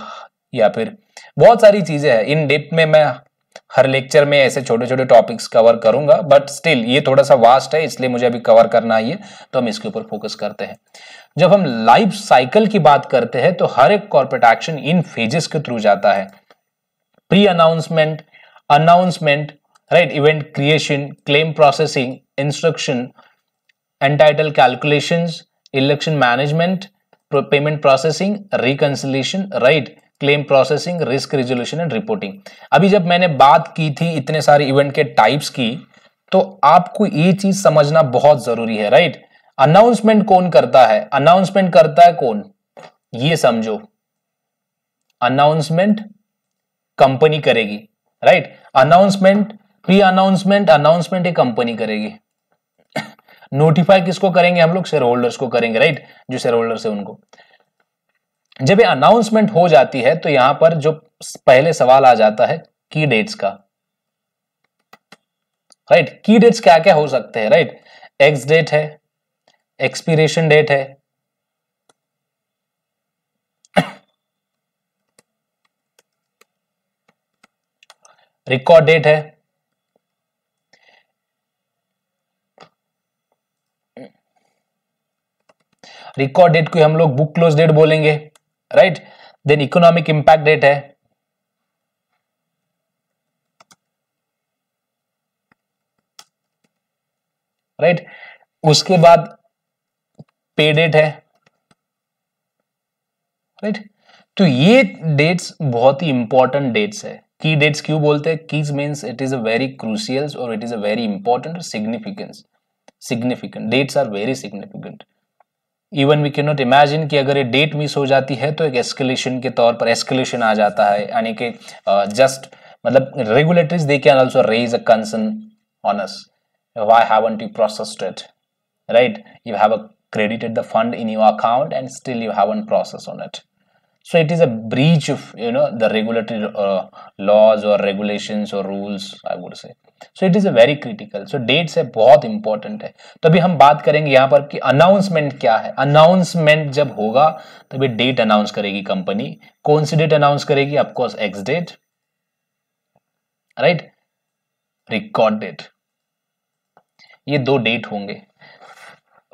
या फिर बहुत सारी चीज़ें हैं। इन डेप्थ में मैं हर लेक्चर में ऐसे छोटे छोटे टॉपिक्स कवर करूँगा बट स्टिल ये थोड़ा सा वास्ट है, इसलिए मुझे अभी कवर करना है तो हम इसके ऊपर फोकस करते हैं। जब हम लाइफ साइकिल की बात करते हैं तो हर एक कॉर्पोरेट एक्शन इन फेजेस के थ्रू जाता है। Pre announcement announcement right event creation claim processing instruction entitle calculation election management payment processing reconciliation right claim processing risk resolution and reporting अभी जब मैंने बात की थी इतने सारे इवेंट के टाइप्स की तो आपको ये चीज़ समझना बहुत ज़रूरी है राइट अनाउंसमेंट कौन करता है? अनाउंसमेंट करता है कौन? ये समझो। अनाउंसमेंट कंपनी करेगी right announcement pre announcement announcement एक कंपनी करेगी। नोटिफाई किसको करेंगे? हम लोग शेयर होल्डर्स को करेंगे राइट जो शेयर होल्डर्स है उनको। जब ये अनाउंसमेंट हो जाती है तो यहाँ पर जो पहले सवाल आ जाता है की डेट्स का। राइट की डेट्स क्या क्या हो सकते हैं राइट एक्स डेट है एक्सपीरेशन डेट है। रिकॉर्ड डेट है। रिकॉर्ड डेट को हम लोग बुक क्लोज डेट बोलेंगे। Right then economic impact date है. Right right? उसके बाद पे डेट है. Right right? तो ये डेट्स बहुत ही इंपॉर्टेंट डेट्स है. की डेट्स क्यों बोलते हैं? Keys means it is a very crucial और it is a very important significance significant dates are very significant even we can not imagine कि अगर ये डेट मिस हो जाती है तो एक एस्केलेशन के तौर पर एस्केलेशन आ जाता है। यानी कि जस्ट मतलब regulatories they can also raise a concern on us why haven't you processed it right you have a credited the fund in your account and still you have process on it so it is a breach of you know the regulatory laws और regulation और rules I would say so it is a very critical so dates है, बहुत important है। तो अभी हम बात करेंगे यहाँ पर कि अनाउंसमेंट क्या है। अनाउंसमेंट जब होगा, तभी डेट अनाउंस करेगी कंपनी कौन सी डेट अनाउंस करेगी? Of course ex date right record date ये दो डेट होंगे।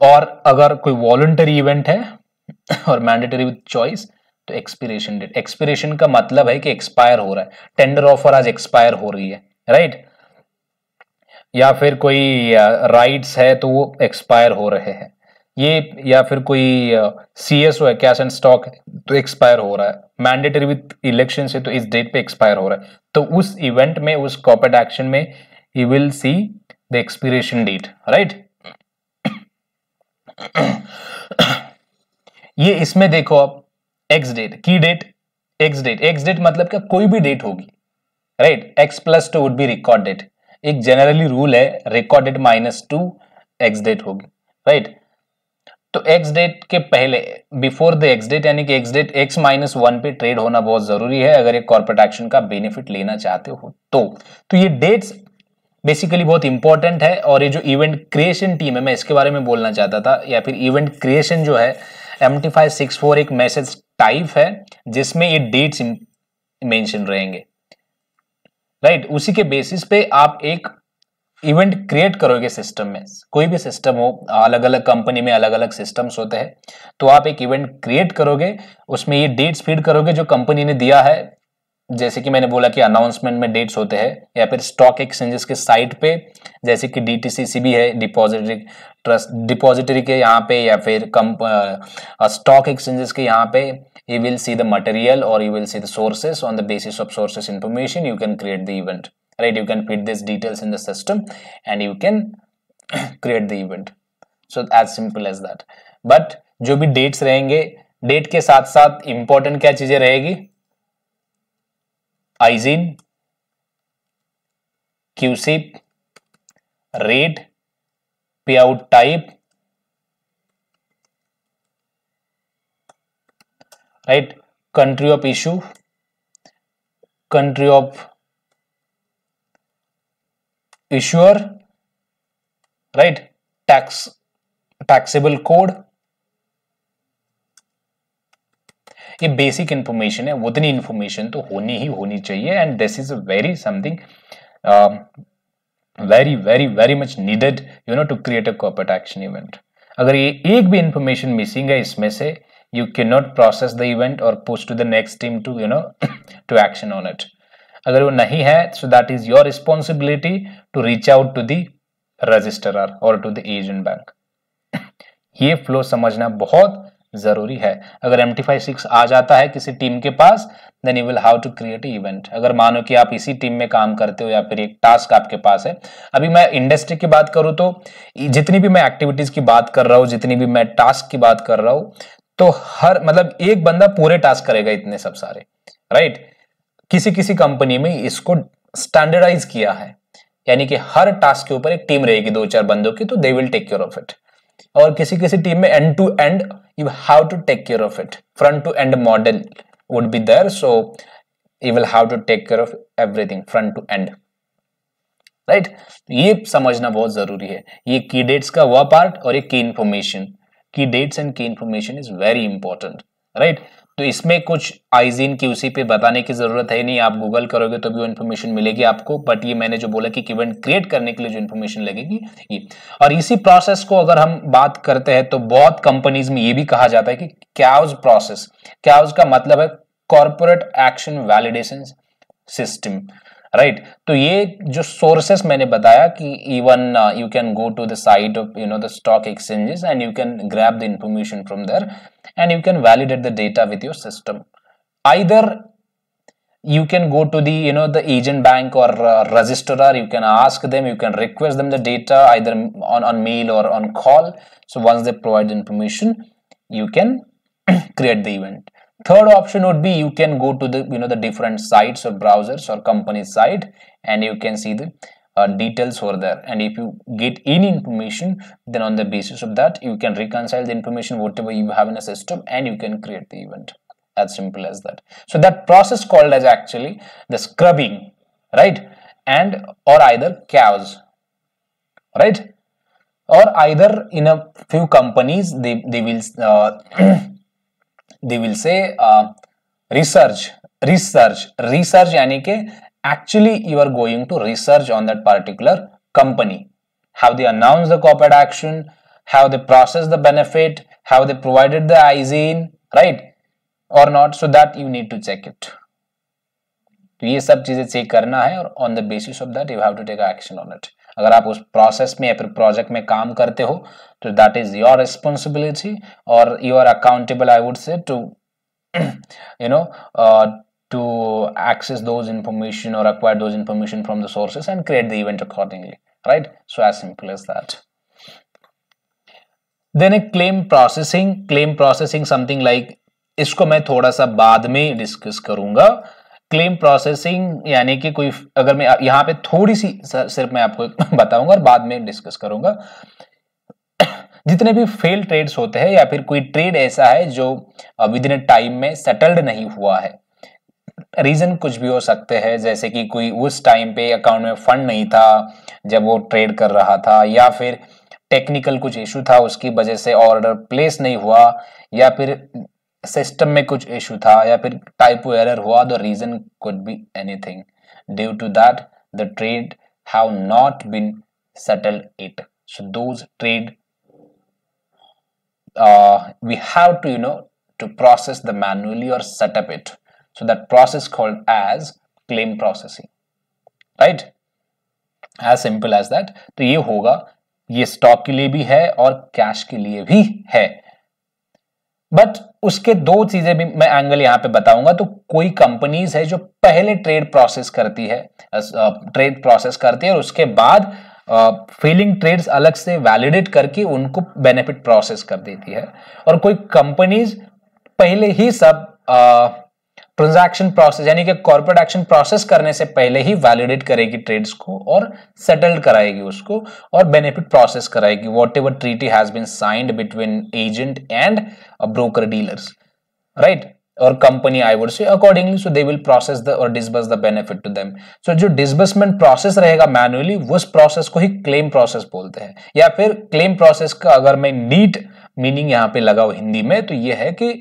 और अगर कोई वॉलंटरी इवेंट है और मैंडेटरी विथ चॉइस तो एक्सपिरेशन डेट एक्सपिरेशन का मतलब है कि एक्सपायर हो रहा है। टेंडर ऑफ़र आज एक्सपायर हो रही है। राइट या फिर कोई राइट्स है तो वो एक्सपायर हो रहे हैं। ये या फिर कोई सी एस ओ है कैश एंड स्टॉक है तो एक्सपायर हो रहा है। मैंडेटरी विथ इलेक्शन है तो इस डेट पे एक्सपायर हो रहा है। तो उस इवेंट में, उस कॉर्पोरेट एक्शन में you will see the expiration date right ये इसमें देखो आप एक्स डेट की date ex date ex date मतलब क्या? कोई भी डेट होगी right ex plus two would be record date एक जनरली रूल है recorded minus two ex date होगी राइट तो एक्स डेट के पहले बिफोर द एक्स डेट यानी कि ex date ex minus one पे ट्रेड होना बहुत ज़रूरी है, अगर एक कॉर्पोरेट एक्शन का बेनिफिट लेना चाहते हो तो। तो ये डेट्स बेसिकली बहुत इंपॉर्टेंट है, और ये जो इवेंट क्रिएशन टीम है, मैं इसके बारे में बोलना चाहता था, या फिर इवेंट क्रिएशन जो है M T five six four एक मैसेज टाइप है, जिसमें ये डेट्स मेंशन रहेंगे। Right right? उसी के बेसिस पे आप एक इवेंट क्रिएट करोगे सिस्टम में कोई भी सिस्टम हो अलग अलग कंपनी में अलग अलग सिस्टम्स होते हैं तो आप एक इवेंट क्रिएट करोगे, उसमें ये डेट्स फ़ीड करोगे जो कंपनी ने दिया है जैसे कि मैंने बोला कि अनाउंसमेंट में डेट्स होते हैं, या फिर स्टॉक एक्सचेंजेस के साइट पे, जैसे कि डी टी सी भी है डिपॉजिटरी ट्रस्ट डिपॉजिटरी के यहाँ पे, या फिर कम स्टॉक एक्सचेंजेस के यहाँ पे you will see the material और you will see the sources on the basis of sources information you can create the event right you can fit this details in the system and you can create the event so as simple as that but जो भी dates रहेंगे date के साथ साथ important क्या चीज़ें रहेगी? isin, QSIP, rate, payout type, right country of issue country of issuer right tax taxable code ये बेसिक इन्फॉर्मेशन है उतनी इन्फॉर्मेशन तो होनी ही होनी चाहिए and this is a very something very very very much needed you know to create a corporate action event अगर ये एक भी इंफॉर्मेशन मिसिंग है इसमें से you can not process the event और post to the next team to you know to action on it अगर वो नहीं है so that is your responsibility to reach out to the register और to the agent bank ये flow समझना बहुत ज़रूरी है। अगर एम सिक्स आ जाता है किसी टीम के पास then you will how to create event अगर मानो कि आप इसी टीम में काम करते हो या फिर एक टास्क आपके पास है। अभी मैं इंडस्ट्री की बात करूँ तो जितनी भी मैं एक्टिविटीज़ की बात कर रहा हूँ, जितनी भी मैं टास्क की बात कर रहा हूँ तो हर मतलब एक बंदा पूरे टास्क करेगा इतने सब सारे। राइट किसी किसी कंपनी में इसको स्टैंडर्डाइज किया है। यानी कि हर टास्क के ऊपर एक टीम रहेगी दो चार बंदों की तो they will take care of it और किसी किसी टीम में end to end you have to take care of it front to end model would be there so you will have to take care of everything front to end right ये समझना बहुत ज़रूरी है। ये की dates का वह part और ये की इंफॉर्मेशन की डेट्स एंड की information is very important right तो इसमें कुछ आइजीन की उसी पे बताने की ज़रूरत है नहीं आप गूगल करोगे तो भी वो इन्फॉर्मेशन मिलेगी आपको बट ये मैंने जो बोला कि इवेंट क्रिएट करने के लिए जो इन्फॉर्मेशन लगेगी, ये और इसी प्रोसेस को अगर हम बात करते हैं तो बहुत कंपनीज़ में ये भी कहा जाता है कि क्याउज प्रोसेस क्याउज का मतलब है corporate action validation system right right. तो ये जो सोर्सेस मैंने बताया कि even you can go to the site of you know the stock exchanges and you can grab the information from there and you can validate the data with your system. Either you can go to the you know the agent bank or uh, registrar you can ask them you can request them the data either on, on mail or on call. So once they provide the information you can create the event. Third option would be you can go to the you know the different sites or browsers or company site and you can see the uh, details over there and if you get any information then on the basis of that you can reconcile the information whatever you have in a system and you can create the event as simple as that so that process called as actually the scrubbing right and or either chaos right or either in a few companies they they will uh, they will say uh, research research research यानी कि actually you are going to research on that particular company have they announced the corporate action have they processed the benefit have they provided the hygiene right or not so that you need to check it तो ये सब चीजें check करना है और on the basis of that you have to take action on it अगर आप उस प्रोसेस में या फिर प्रोजेक्ट में काम करते हो तो दैट इज योर रिस्पॉन्सिबिलिटी और you are accountable I would say to you know to access those information or acquire those information from the sources and create the event accordingly right so as simple as that then a claim processing claim processing something like इसको मैं थोड़ा सा बाद में discuss करूँगा claim processing यानी कि कोई अगर मैं यहाँ पे थोड़ी सी सिर्फ़ मैं आपको बताऊँगा और बाद में डिस्कस करूँगा जितने भी फेल ट्रेड्स होते हैं या फिर कोई ट्रेड ऐसा है जो विद इन टाइम में सेटल्ड नहीं हुआ है रीजन कुछ भी हो सकते हैं, जैसे कि कोई उस टाइम पे अकाउंट में फंड नहीं था, जब वो ट्रेड कर रहा था, या फिर टेक्निकल कुछ इशू था, उसकी वजह से ऑर्डर प्लेस नहीं हुआ, या फिर सिस्टम में कुछ इशू था, या फिर टाइप एरर हुआ the reason could be anything due to that the trade have not been settle it so those trade we have to you know to process the manually और setup it So that process called as claim processing, right? As simple as that. तो ये होगा ये stock के लिए भी है और कैश के लिए भी है बट उसके दो चीज़ें भी मैं एंगल यहाँ पे बताऊँगा तो कोई कंपनीज़ है जो पहले ट्रेड प्रोसेस करती है ट्रेड प्रोसेस करती है और उसके बाद फीलिंग ट्रेड्स अलग से वैलिडेट करके उनको बेनिफिट प्रोसेस कर देती है और कोई कंपनीज़ पहले ही सब ट्रांजैक्शन प्रोसेस, यानी कि कॉर्पोरेट एक्शन प्रोसेस करने से पहले ही वैलिडेट करेगी ट्रेड्स को और सेटल्ड कराएगी उसको और बेनिफिट प्रोसेस कराएगी। Whatever treaty has been signed between agent and broker dealers right और company I would say accordingly so they will process the और disburse the benefit to them so जो disbursement process रहेगा manually उस process को ही claim process बोलते हैं। या फिर क्लेम प्रोसेस का अगर मैं नीट मीनिंग यहाँ पे लगाऊ हिंदी में तो ये है कि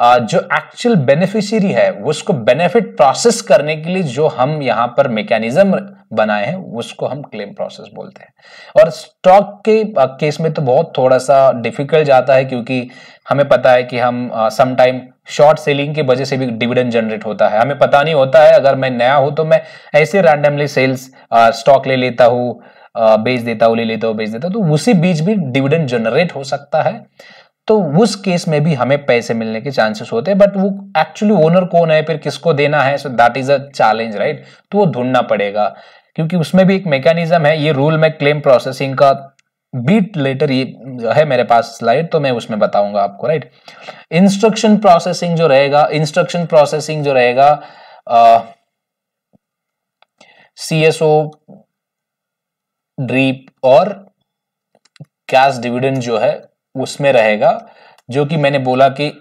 जो एक्चुअल बेनिफिशियरी है उसको बेनिफिट प्रोसेस करने के लिए जो हम यहाँ पर मैकेनिज्म बनाए हैं उसको हम क्लेम प्रोसेस बोलते हैं। और स्टॉक के केस में तो बहुत थोड़ा सा डिफ़िकल्ट जाता है क्योंकि हमें पता है कि हम सम टाइम शॉर्ट सेलिंग की वजह से भी डिविडेंड जनरेट होता है। हमें पता नहीं होता है, अगर मैं नया हूँ तो मैं ऐसे रैंडमली सेल्स स्टॉक ले लेता हूँ बेच देता हूँ, ले लेता हूँ, बेच देता हूँ तो उसी बीच भी डिविडेंड जनरेट हो सकता है। तो उस केस में भी हमें पैसे मिलने के चांसेस होते हैं बट वो एक्चुअली ओनर कौन है, फिर किसको देना है? So that is a challenge right तो वो ढूंढना पड़ेगा, क्योंकि उसमें भी एक मैकेनिज्म है, ये रूल में क्लेम प्रोसेसिंग का बीट लेटर ये है मेरे पास स्लाइड तो मैं उसमें बताऊँगा आपको राइट इंस्ट्रक्शन प्रोसेसिंग जो रहेगा इंस्ट्रक्शन प्रोसेसिंग जो रहेगा सी एस ओ ड्रीप और कैश डिविडेंड जो है उसमें रहेगा, जो कि मैंने बोला कि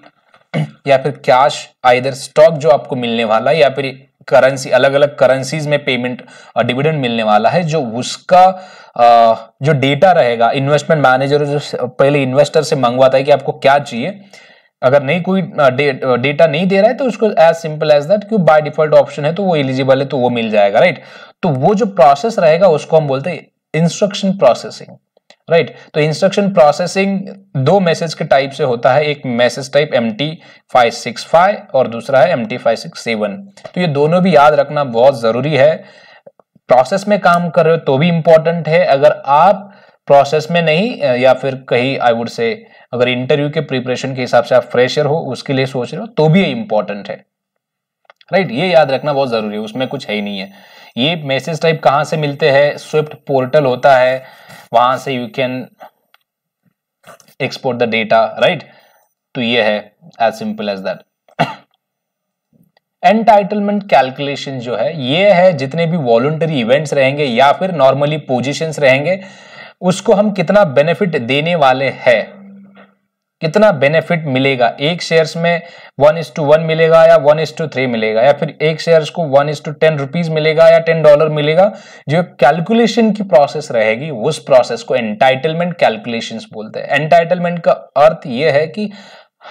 या फिर कैश आइदर स्टॉक जो आपको मिलने वाला है या फिर करेंसी अलग अलग करेंसीज में पेमेंट और डिविडेंड मिलने वाला है, जो उसका जो डेटा रहेगा इन्वेस्टमेंट मैनेजर जो पहले इन्वेस्टर से मंगवाता है कि आपको क्या चाहिए। अगर नहीं कोई डेटा नहीं दे रहा है तो उसको एज सिंपल एज दैट क्यों बाय डिफ़ॉल्ट ऑप्शन है तो वो एलिजिबल है तो वो मिल जाएगा राइट तो वो जो प्रोसेस रहेगा, उसको हम बोलते हैं इंस्ट्रक्शन प्रोसेसिंग राइट right. तो इंस्ट्रक्शन प्रोसेसिंग दो मैसेज के टाइप से होता है। एक message type M T five six five और दूसरा है M T five six seven तो ये दोनों भी याद रखना बहुत ज़रूरी है। प्रोसेस में काम कर रहे हो तो भी इंपॉर्टेंट है। अगर आप प्रोसेस में नहीं, या फिर कहीं आई वुड से अगर इंटरव्यू के प्रिपरेशन के हिसाब से आप फ्रेशर हो, उसके लिए सोच रहे हो तो भी ये इंपॉर्टेंट है। Right right? ये याद रखना बहुत ज़रूरी है। उसमें कुछ है ही नहीं है। ये मैसेज टाइप कहाँ से मिलते हैं? स्विफ्ट पोर्टल होता है। वहाँ से you can export the data right तो ये है as simple as that entitlement calculation जो है, ये है जितने भी वॉलंटरी इवेंट्स रहेंगे या फिर नॉर्मली पोजिशन रहेंगे, उसको हम कितना बेनिफिट देने वाले हैं? कितना बेनिफिट मिलेगा? एक शेयर्स में वन इज़ टू वन मिलेगा या वन इज़ टू थ्री मिलेगा? या फिर एक शेयर्स को one is to ten rupees मिलेगा या टेन डॉलर मिलेगा? जो कैलकुलेशन की प्रोसेस रहेगी, उस प्रोसेस को एंटाइटलमेंट कैलकुलेशंस बोलते हैं। एंटाइटलमेंट का अर्थ यह है कि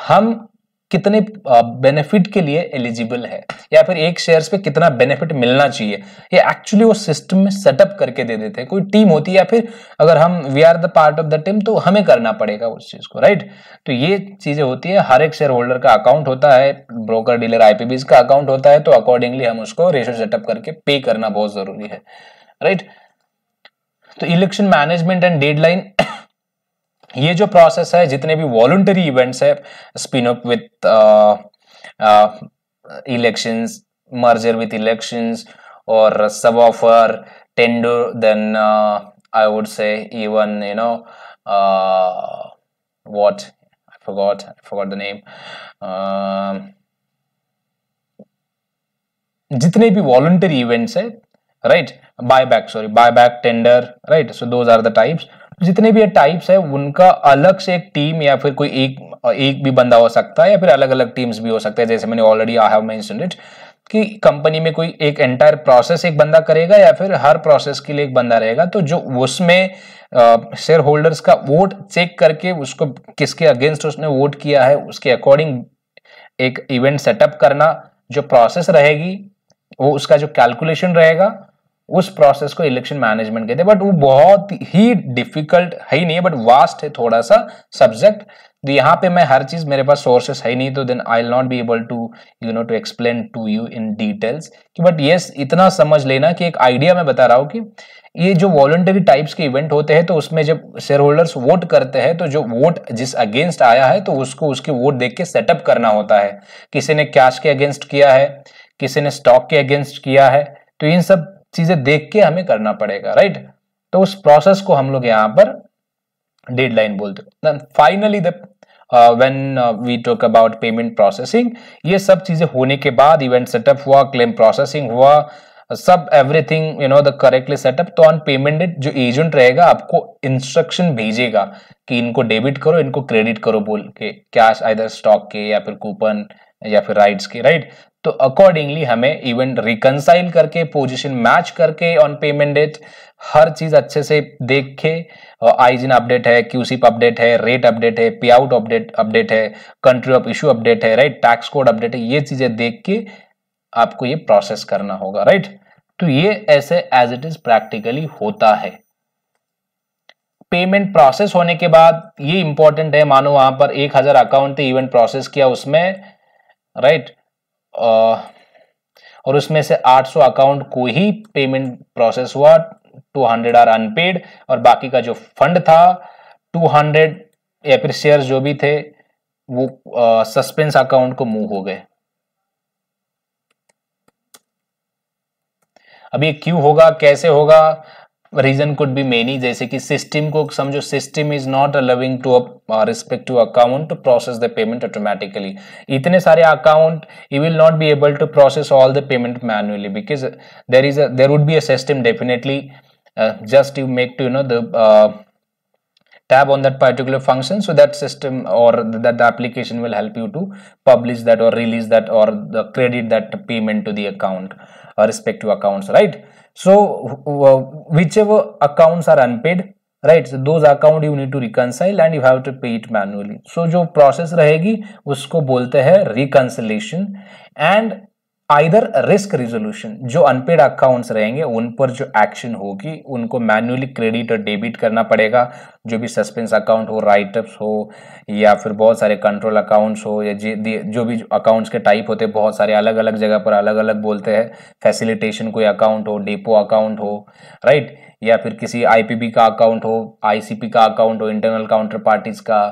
हम कितने बेनिफिट के लिए एलिजिबल है? या फिर एक शेयर्स पे कितना बेनिफिट मिलना चाहिए? ये एक्चुअली वो सिस्टम में सेटअप करके दे देते हैं। कोई टीम होती है या फिर अगर हम we are the part of the team तो हमें करना पड़ेगा उस चीज़ को राइट तो ये चीज़ें होती है। हर एक शेयर होल्डर का अकाउंट होता है ब्रोकर डीलर आईपीबीज का अकाउंट होता है तो अकॉर्डिंगली हम उसको रेशो सेटअप करके पे करना बहुत ज़रूरी है राइट तो इलेक्शन मैनेजमेंट एंड डेडलाइन ये जो प्रोसेस है जितने भी वॉलंटरी इवेंट्स है spin up with elections merger with elections और सब offer tender then I would say even you know I forgot I forgot the name. Uh, जितने भी वॉलंटरी इवेंट्स है right buy back sorry buy back tender right so those are the types जितने भी types है, उनका अलग से एक टीम या फिर कोई एक एक भी बंदा हो सकता है या फिर अलग अलग टीम्स भी हो सकते हैं। जैसे मैंने already I have mentioned it कि कंपनी में कोई एक एंटायर प्रोसेस एक बंदा करेगा या फिर हर प्रोसेस के लिए एक बंदा रहेगा। तो जो उसमें शेयर होल्डर्स का वोट चेक करके उसको किसके अगेंस्ट उसने वोट किया है, उसके अकॉर्डिंग एक इवेंट सेटअप करना, जो प्रोसेस रहेगी, वो उसका जो कैलकुलेशन रहेगा उस प्रोसेस को इलेक्शन मैनेजमेंट कहते हैं। बट वो बहुत ही डिफ़िकल्ट है ही नहीं है बट वास्ट है थोड़ा सा सब्जेक्ट तो यहाँ पे मैं हर चीज़ मेरे पास सोर्सेस है नहीं तो then I not be able to you know to explain to you in details कि बट यस इतना समझ लेना कि एक आइडिया मैं बता रहा हूँ कि ये जो वॉलंटरी टाइप्स के इवेंट होते हैं तो उसमें जब शेयर होल्डर्स वोट करते हैं तो जो वोट जिस अगेंस्ट आया है तो उसको उसके वोट देख के सेटअप करना होता है। किसी ने कैश के अगेंस्ट किया है, किसी ने स्टॉक के अगेंस्ट किया है तो इन सब चीज़ें देख के हमें करना पड़ेगा राइट तो उस प्रोसेस को हम लोग यहाँ पर डेडलाइन बोलते finally the when we talk about payment processing ये सब चीज़ें होने के बाद इवेंट सेटअप हुआ क्लेम प्रोसेसिंग हुआ, सब everything you know the correctly setup तो ऑन पेमेंट डेट जो एजेंट रहेगा आपको इंस्ट्रक्शन भेजेगा कि इनको डेबिट करो, इनको क्रेडिट करो बोल के कैश आइदर स्टॉक के या फिर कूपन या फिर राइट्स के राइट तो अकॉर्डिंगली हमें इवेंट रिकनसाइल करके पोजीशन मैच करके ऑन पेमेंट डेट हर चीज़ अच्छे से देख आईजिन अपडेट है क्यूसीप अपडेट है रेट अपडेट है पे आउट अपडेट अपडेट है कंट्री ऑफ़ इशू अपडेट है राइट टैक्स कोड अपडेट है, ये चीज़ें देख के आपको ये प्रोसेस करना होगा राइट तो ये ऐसे एज इट इज़ प्रैक्टिकली होता है। पेमेंट प्रोसेस होने के बाद ये इंपॉर्टेंट है, मानो वहाँ पर एक हज़ार अकाउंट इवेंट प्रोसेस किया, उसमें राइट? और उसमें से 800 अकाउंट को ही पेमेंट प्रोसेस हुआ 200 आर अनपेड, और बाकी का जो फंड था 200 या फिर शेयर जो भी थे, वो सस्पेंस अकाउंट को मूव हो गए। ये क्यों होगा, कैसे होगा रीजन कुड बी मेनी जैसे कि सिस्टम को समझो system is not allowing to respect to account to process the payment automatically इतने सारे account you will not be able to process all the payment manually because there is there would be a system definitely just you make to you know the tab on that particular function so that system or that the application will help you to publish that or release that or the credit that payment to the account or respective accounts right So uh, whichever accounts are unpaid right so those account you need to reconcile and you have to pay it manually so जो process रहेगी उसको बोलते हैं reconciliation and either risk resolution जो unpaid accounts रहेंगे, उन पर जो एक्शन होगी, उनको मैन्युअली क्रेडिट और डेबिट करना पड़ेगा। जो भी सस्पेंस अकाउंट हो राइटअप्स हो, या फिर बहुत सारे कंट्रोल अकाउंट्स हो, या जो भी अकाउंट्स के टाइप होते हैं, बहुत सारे अलग अलग जगह पर अलग अलग बोलते हैं। फैसिलिटेशन कोई अकाउंट हो डेपो अकाउंट हो राइट या फिर किसी आईपीबी का अकाउंट हो आईसीपी का अकाउंट हो इंटरनल काउंटर पार्टीज़ का,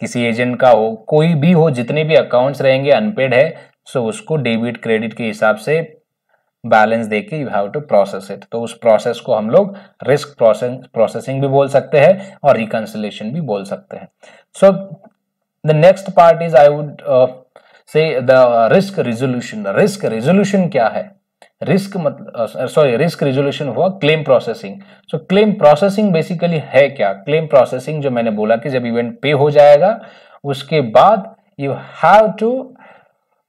किसी एजेंट का हो, कोई भी हो, जितने भी अकाउंट्स रहेंगे अनपेड है सो so, उसको डेबिट क्रेडिट के हिसाब से बैलेंस देके you have to process it तो उस प्रोसेस को हम लोग रिस्क प्रोसेसिंग भी बोल सकते हैं और रिकन्सिलेशन भी बोल सकते हैं. So the next part is I would say the risk resolution risk resolution क्या है? रिस्क मतलब सॉरी रिस्क रिजोल्यूशन हुआ claim processing so claim processing basically है क्या? क्लेम प्रोसेसिंग जो मैंने बोला कि जब इवेंट पे हो जाएगा उसके बाद you have to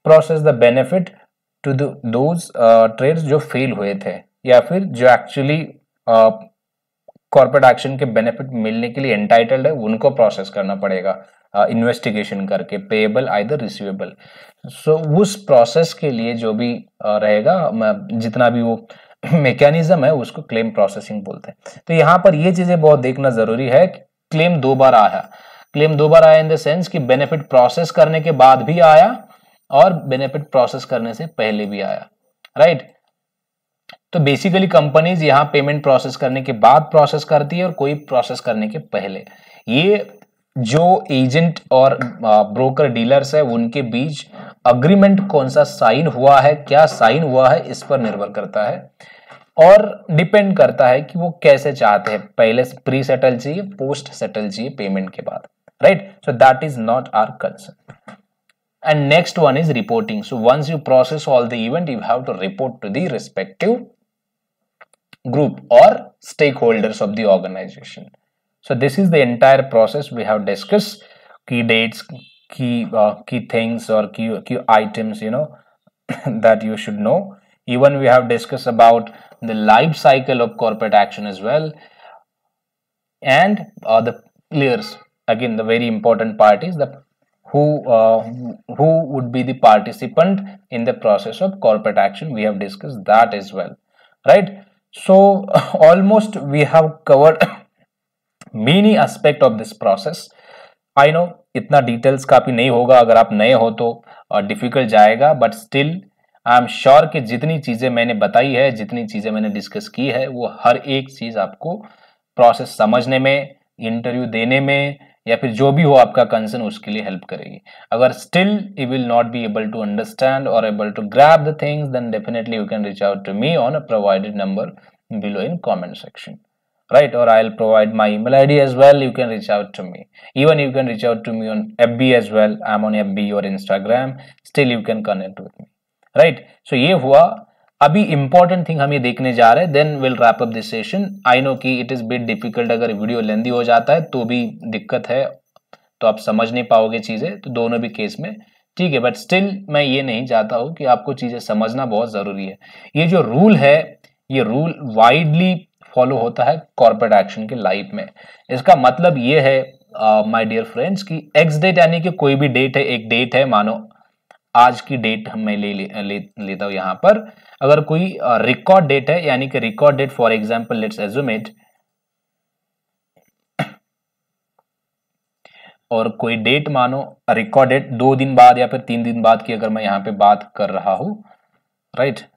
process the benefit to those trades जो फेल हुए थे या फिर जो एक्चुअली कॉर्पोरेट एक्शन के बेनिफिट मिलने के लिए एंटाइटल्ड है उनको प्रोसेस करना पड़ेगा इन्वेस्टिगेशन uh, करके पेएबल आइदर रिसीवेबल सो उस प्रोसेस के लिए जो भी uh, रहेगा जितना भी वो मैकेनिज्म है उसको क्लेम प्रोसेसिंग बोलते हैं। तो यहाँ पर ये चीज़ें बहुत देखना ज़रूरी है क्लेम दो बार आया। क्लेम दो बार आया इन द सेंस कि बेनिफिट प्रोसेस करने के बाद भी आया और बेनिफिट प्रोसेस करने से पहले भी आया राइट तो बेसिकली कंपनीज़ यहाँ पेमेंट प्रोसेस करने के बाद प्रोसेस करती है और कोई प्रोसेस करने के पहले। ये जो एजेंट और ब्रोकर डीलर्स है, उनके बीच अग्रीमेंट कौन सा साइन हुआ है, क्या साइन हुआ है, इस पर निर्भर करता है और डिपेंड करता है कि वो कैसे चाहते हैं। पहले प्री सेटल चाहिए पोस्ट सेटल चाहिए पेमेंट के बाद right so that is not our concern and next one is reporting. So once you process all the event you have to report to the respective group or stakeholders of the organization. So this is the entire process we have discussed. Key dates key uh, key things or key, key items you know that you should know. Even we have discussed about the life cycle of corporate action as well. And uh, the layers. Again the very important part is the who uh, who would be the participant in the process of corporate action we have discussed that as well right so almost we have covered many aspect of this process i know इतना details काफ़ी नहीं होगा अगर आप नए हो तो difficult जाएगा but still I am sure कि जितनी चीज़ें मैंने बताई है जितनी चीज़ें मैंने डिस्कस की है वो हर एक चीज़ आपको प्रोसेस समझने में इंटरव्यू देने में या फिर जो भी हो आपका कंसर्न उसके लिए हेल्प करेगी। अगर still you will not be able to understand और able to grasp the things then definitely you can reach out to me on a provided number below in comment section right और I will provide my email I D as well you can reach out to me even you can reach out to me on F B as well I am on F B और Instagram still you can connect with me right so ये हुआ अभी important thing हम ये देखने जा रहे हैं then will wrap up this session I know कि इट इज़ बिट डिफ़िकल्ट अगर वीडियो लेंदी हो जाता है तो भी दिक्कत है तो आप समझ नहीं पाओगे चीज़ें तो दोनों भी केस में। ठीक है बट स्टिल मैं ये नहीं चाहता हूँ कि आपको चीज़ें समझना बहुत ज़रूरी है। ये जो रूल है ये रूल वाइडली फॉलो होता है कॉर्पोरेट एक्शन के लाइफ में। इसका मतलब ये है माय डियर फ्रेंड्स कि एक्स डेट यानी कि कोई भी डेट है एक डेट है मानो आज की डेट मैं ले, ले, ले लेता हूँ यहाँ पर। अगर कोई रिकॉर्ड डेट है, यानी कि record date for example let's assume और कोई डेट मानो रिकॉर्ड डेट दो दिन बाद या फिर तीन दिन बाद की अगर मैं यहाँ पे बात कर रहा हूँ राइट right?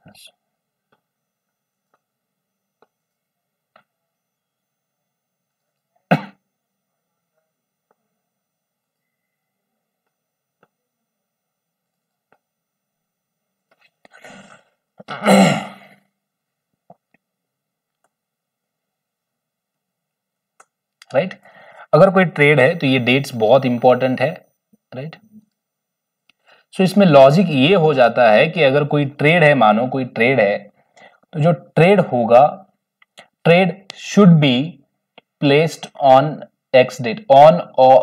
Right right? अगर कोई ट्रेड है तो ये डेट्स बहुत इंपॉर्टेंट है राइट right? सो so, इसमें लॉजिक ये हो जाता है कि अगर कोई ट्रेड है, मानो कोई ट्रेड है तो जो ट्रेड होगा trade should be placed on ex date on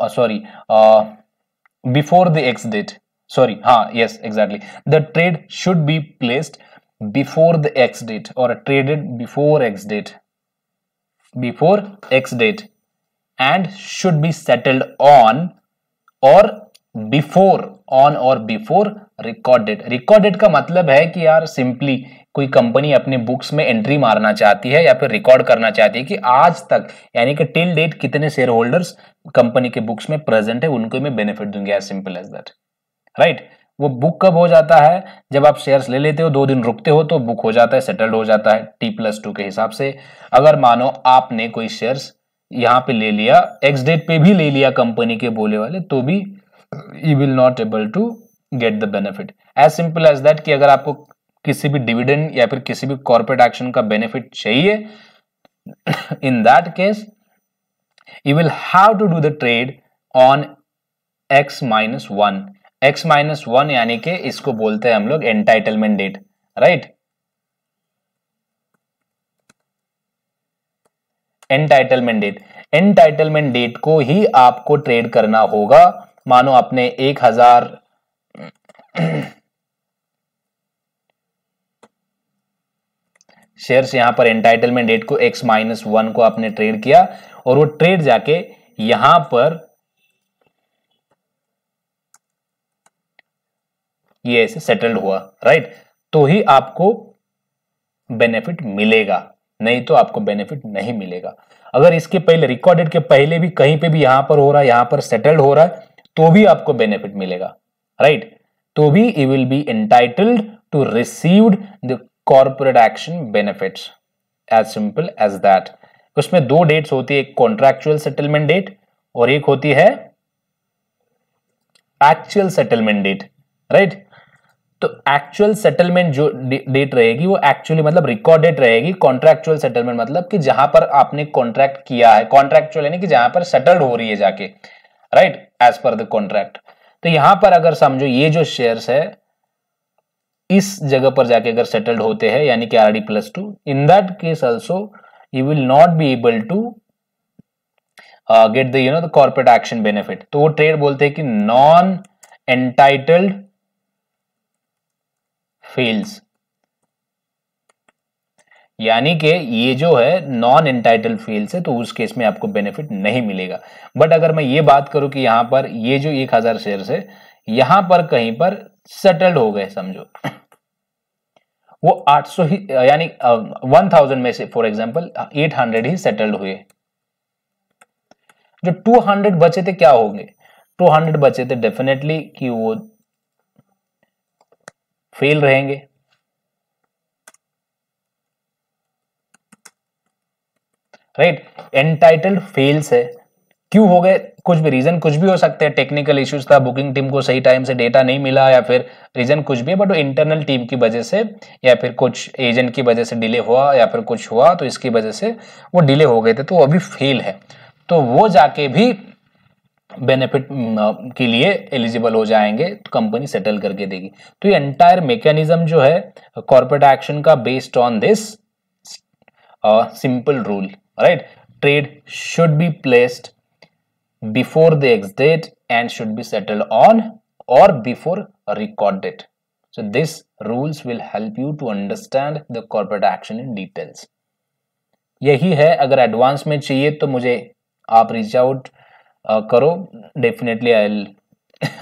sorry before the ex date sorry हाँ yes exactly the trade should be placed before the x date or traded before x date. Before x date. And should be settled on or before, on और before record date record date का मतलब है कि यार simply कोई company अपने books में entry मारना चाहती है या फिर रिकॉर्ड करना चाहती है कि आज तक, यानी कि टिल डेट कितने शेयर होल्डर्स कंपनी के बुक्स में प्रेजेंट है, उनको मैं बेनिफिट दूँगी as simple as that right वो बुक कब हो जाता है? जब आप शेयर्स ले लेते हो, दो दिन रुकते हो तो बुक हो जाता है सेटल्ड हो जाता है टी प्लस टू के हिसाब से। अगर मानो आपने कोई शेयर्स यहाँ पे ले लिया एक्स डेट पे भी ले लिया कंपनी के बोले वाले तो भी you will not able to get the benefit as simple as that कि अगर आपको किसी भी डिविडेंड या फिर किसी भी कॉर्पोरेट एक्शन का बेनिफिट चाहिए in that case you will have to do the trade on ex minus one ex minus one यानी कि इसको बोलते हैं हम लोग entitlement date right entitlement date entitlement date को ही आपको ट्रेड करना होगा। मानो आपने एक हज़ार शेयर्स यहाँ पर एंटाइटलमेंट डेट को एक्स माइनस वन को आपने ट्रेड किया और वो ट्रेड जाके यहाँ पर ये ऐसे सेटल्ड हुआ राइट तो ही आपको बेनिफिट मिलेगा, नहीं तो आपको बेनिफिट नहीं मिलेगा। अगर इसके पहले रिकॉर्डेड के पहले भी कहीं पे भी यहाँ पर हो रहा है, यहाँ पर सेटल्ड हो रहा है तो भी आपको बेनिफिट मिलेगा राइट तो भी you will be entitled to received the corporate action benefits as simple as that उसमें दो डेट्स होती है, एक कॉन्ट्रैक्चुअल सेटलमेंट डेट और एक होती है एक्चुअल सेटलमेंट डेट राइट तो एक्चुअल सेटलमेंट जो डेट रहेगी, वो एक्चुअली मतलब रिकॉर्ड डेट रहेगी कॉन्ट्रैक्चुअल सेटलमेंट मतलब कि जहाँ पर आपने कॉन्ट्रैक्ट किया है। कॉन्ट्रैक्चुअल यानी कि जहाँ पर सेटल्ड हो रही है जाके right as per the contract तो यहाँ पर अगर समझो ये जो शेयर्स है, इस जगह पर जाके अगर सेटल्ड होते हैं, यानी कि R D plus two in that case also you will not be able to get the you know the corporate action benefit तो वो ट्रेड बोलते हैं कि नॉन एंटाइटल्ड फेल्स यानी कि ये जो है नॉन एंटाइटल फेल्स है तो उस केस में आपको बेनिफिट नहीं मिलेगा। बट अगर मैं ये बात करूँ कि यहाँ पर ये जो एक हज़ार शेयर है, यहाँ पर कहीं पर सेटल्ड हो गए, समझो। वो 800 ही, यानी वन थाउज़ेंड में से फॉर एग्जांपल 800 ही सेटल्ड हुए। जो 200 बचे थे, क्या होंगे? 200 बचे थे डेफिनेटली कि वो फेल रहेंगे। राइट एंटाइटल्ड फेल्स है। क्यों हो गए? कुछ भी रीजन कुछ भी हो सकते हैं। टेक्निकल इश्यूज़ था बुकिंग टीम को सही टाइम से डेटा नहीं मिला या फिर रीजन कुछ भी है बट वो इंटरनल टीम की वजह से या फिर कुछ एजेंट की वजह से डिले हुआ या फिर कुछ हुआ तो इसकी वजह से वो डिले हो गए थे तो अभी फेल है। तो वो जाके भी बेनिफिट के लिए एलिजिबल हो जाएँगे तो कंपनी सेटल करके देगी। तो ये एंटायर मैकेनिज्म जो है कॉर्पोरेट एक्शन का based on this simple rule right trade should be placed before the ex date and should be settled on और before record date so this rules will help you to understand the corporate action यही है, अगर advance में चाहिए तो मुझे आप reach out करो। Definitely I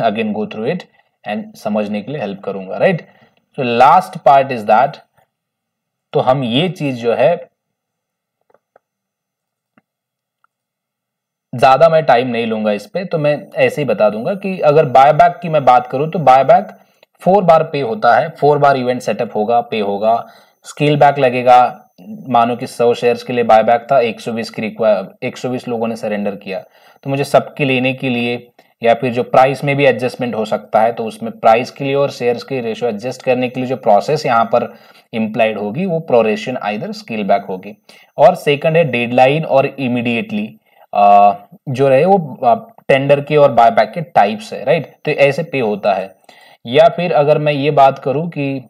again go through it and समझने के लिए हेल्प करूँगा right so last part is that तो हम ये चीज़ जो है, ज़्यादा मैं टाइम नहीं लूँगा इस पे तो मैं ऐसे ही बता दूँगा कि अगर बायबैक की मैं बात करूँ तो बायबैक फोर बार पे होता है। फोर बार इवेंट सेटअप होगा पे होगा। स्केल बैक लगेगा। मानो कि सौ शेयर्स के लिए बायबैक था 120 की रिक्वायर 120 लोगों ने सरेंडर किया। तो मुझे सबके लेने के लिए या फिर जो प्राइस में भी एडजस्टमेंट हो सकता है तो उसमें प्राइस के लिए और शेयर्स के रेशो एडजस्ट करने के लिए जो प्रोसेस यहाँ पर इम्प्लाइड होगी, वो प्रोरेशन आइदर स्केल बैक होगी। और सेकंड है डेडलाइन और इमीडिएटली जो रहे वो टेंडर के और बायबैक के टाइप्स है राइट तो ऐसे पे होता है। या फिर अगर मैं ये बात करूँ कि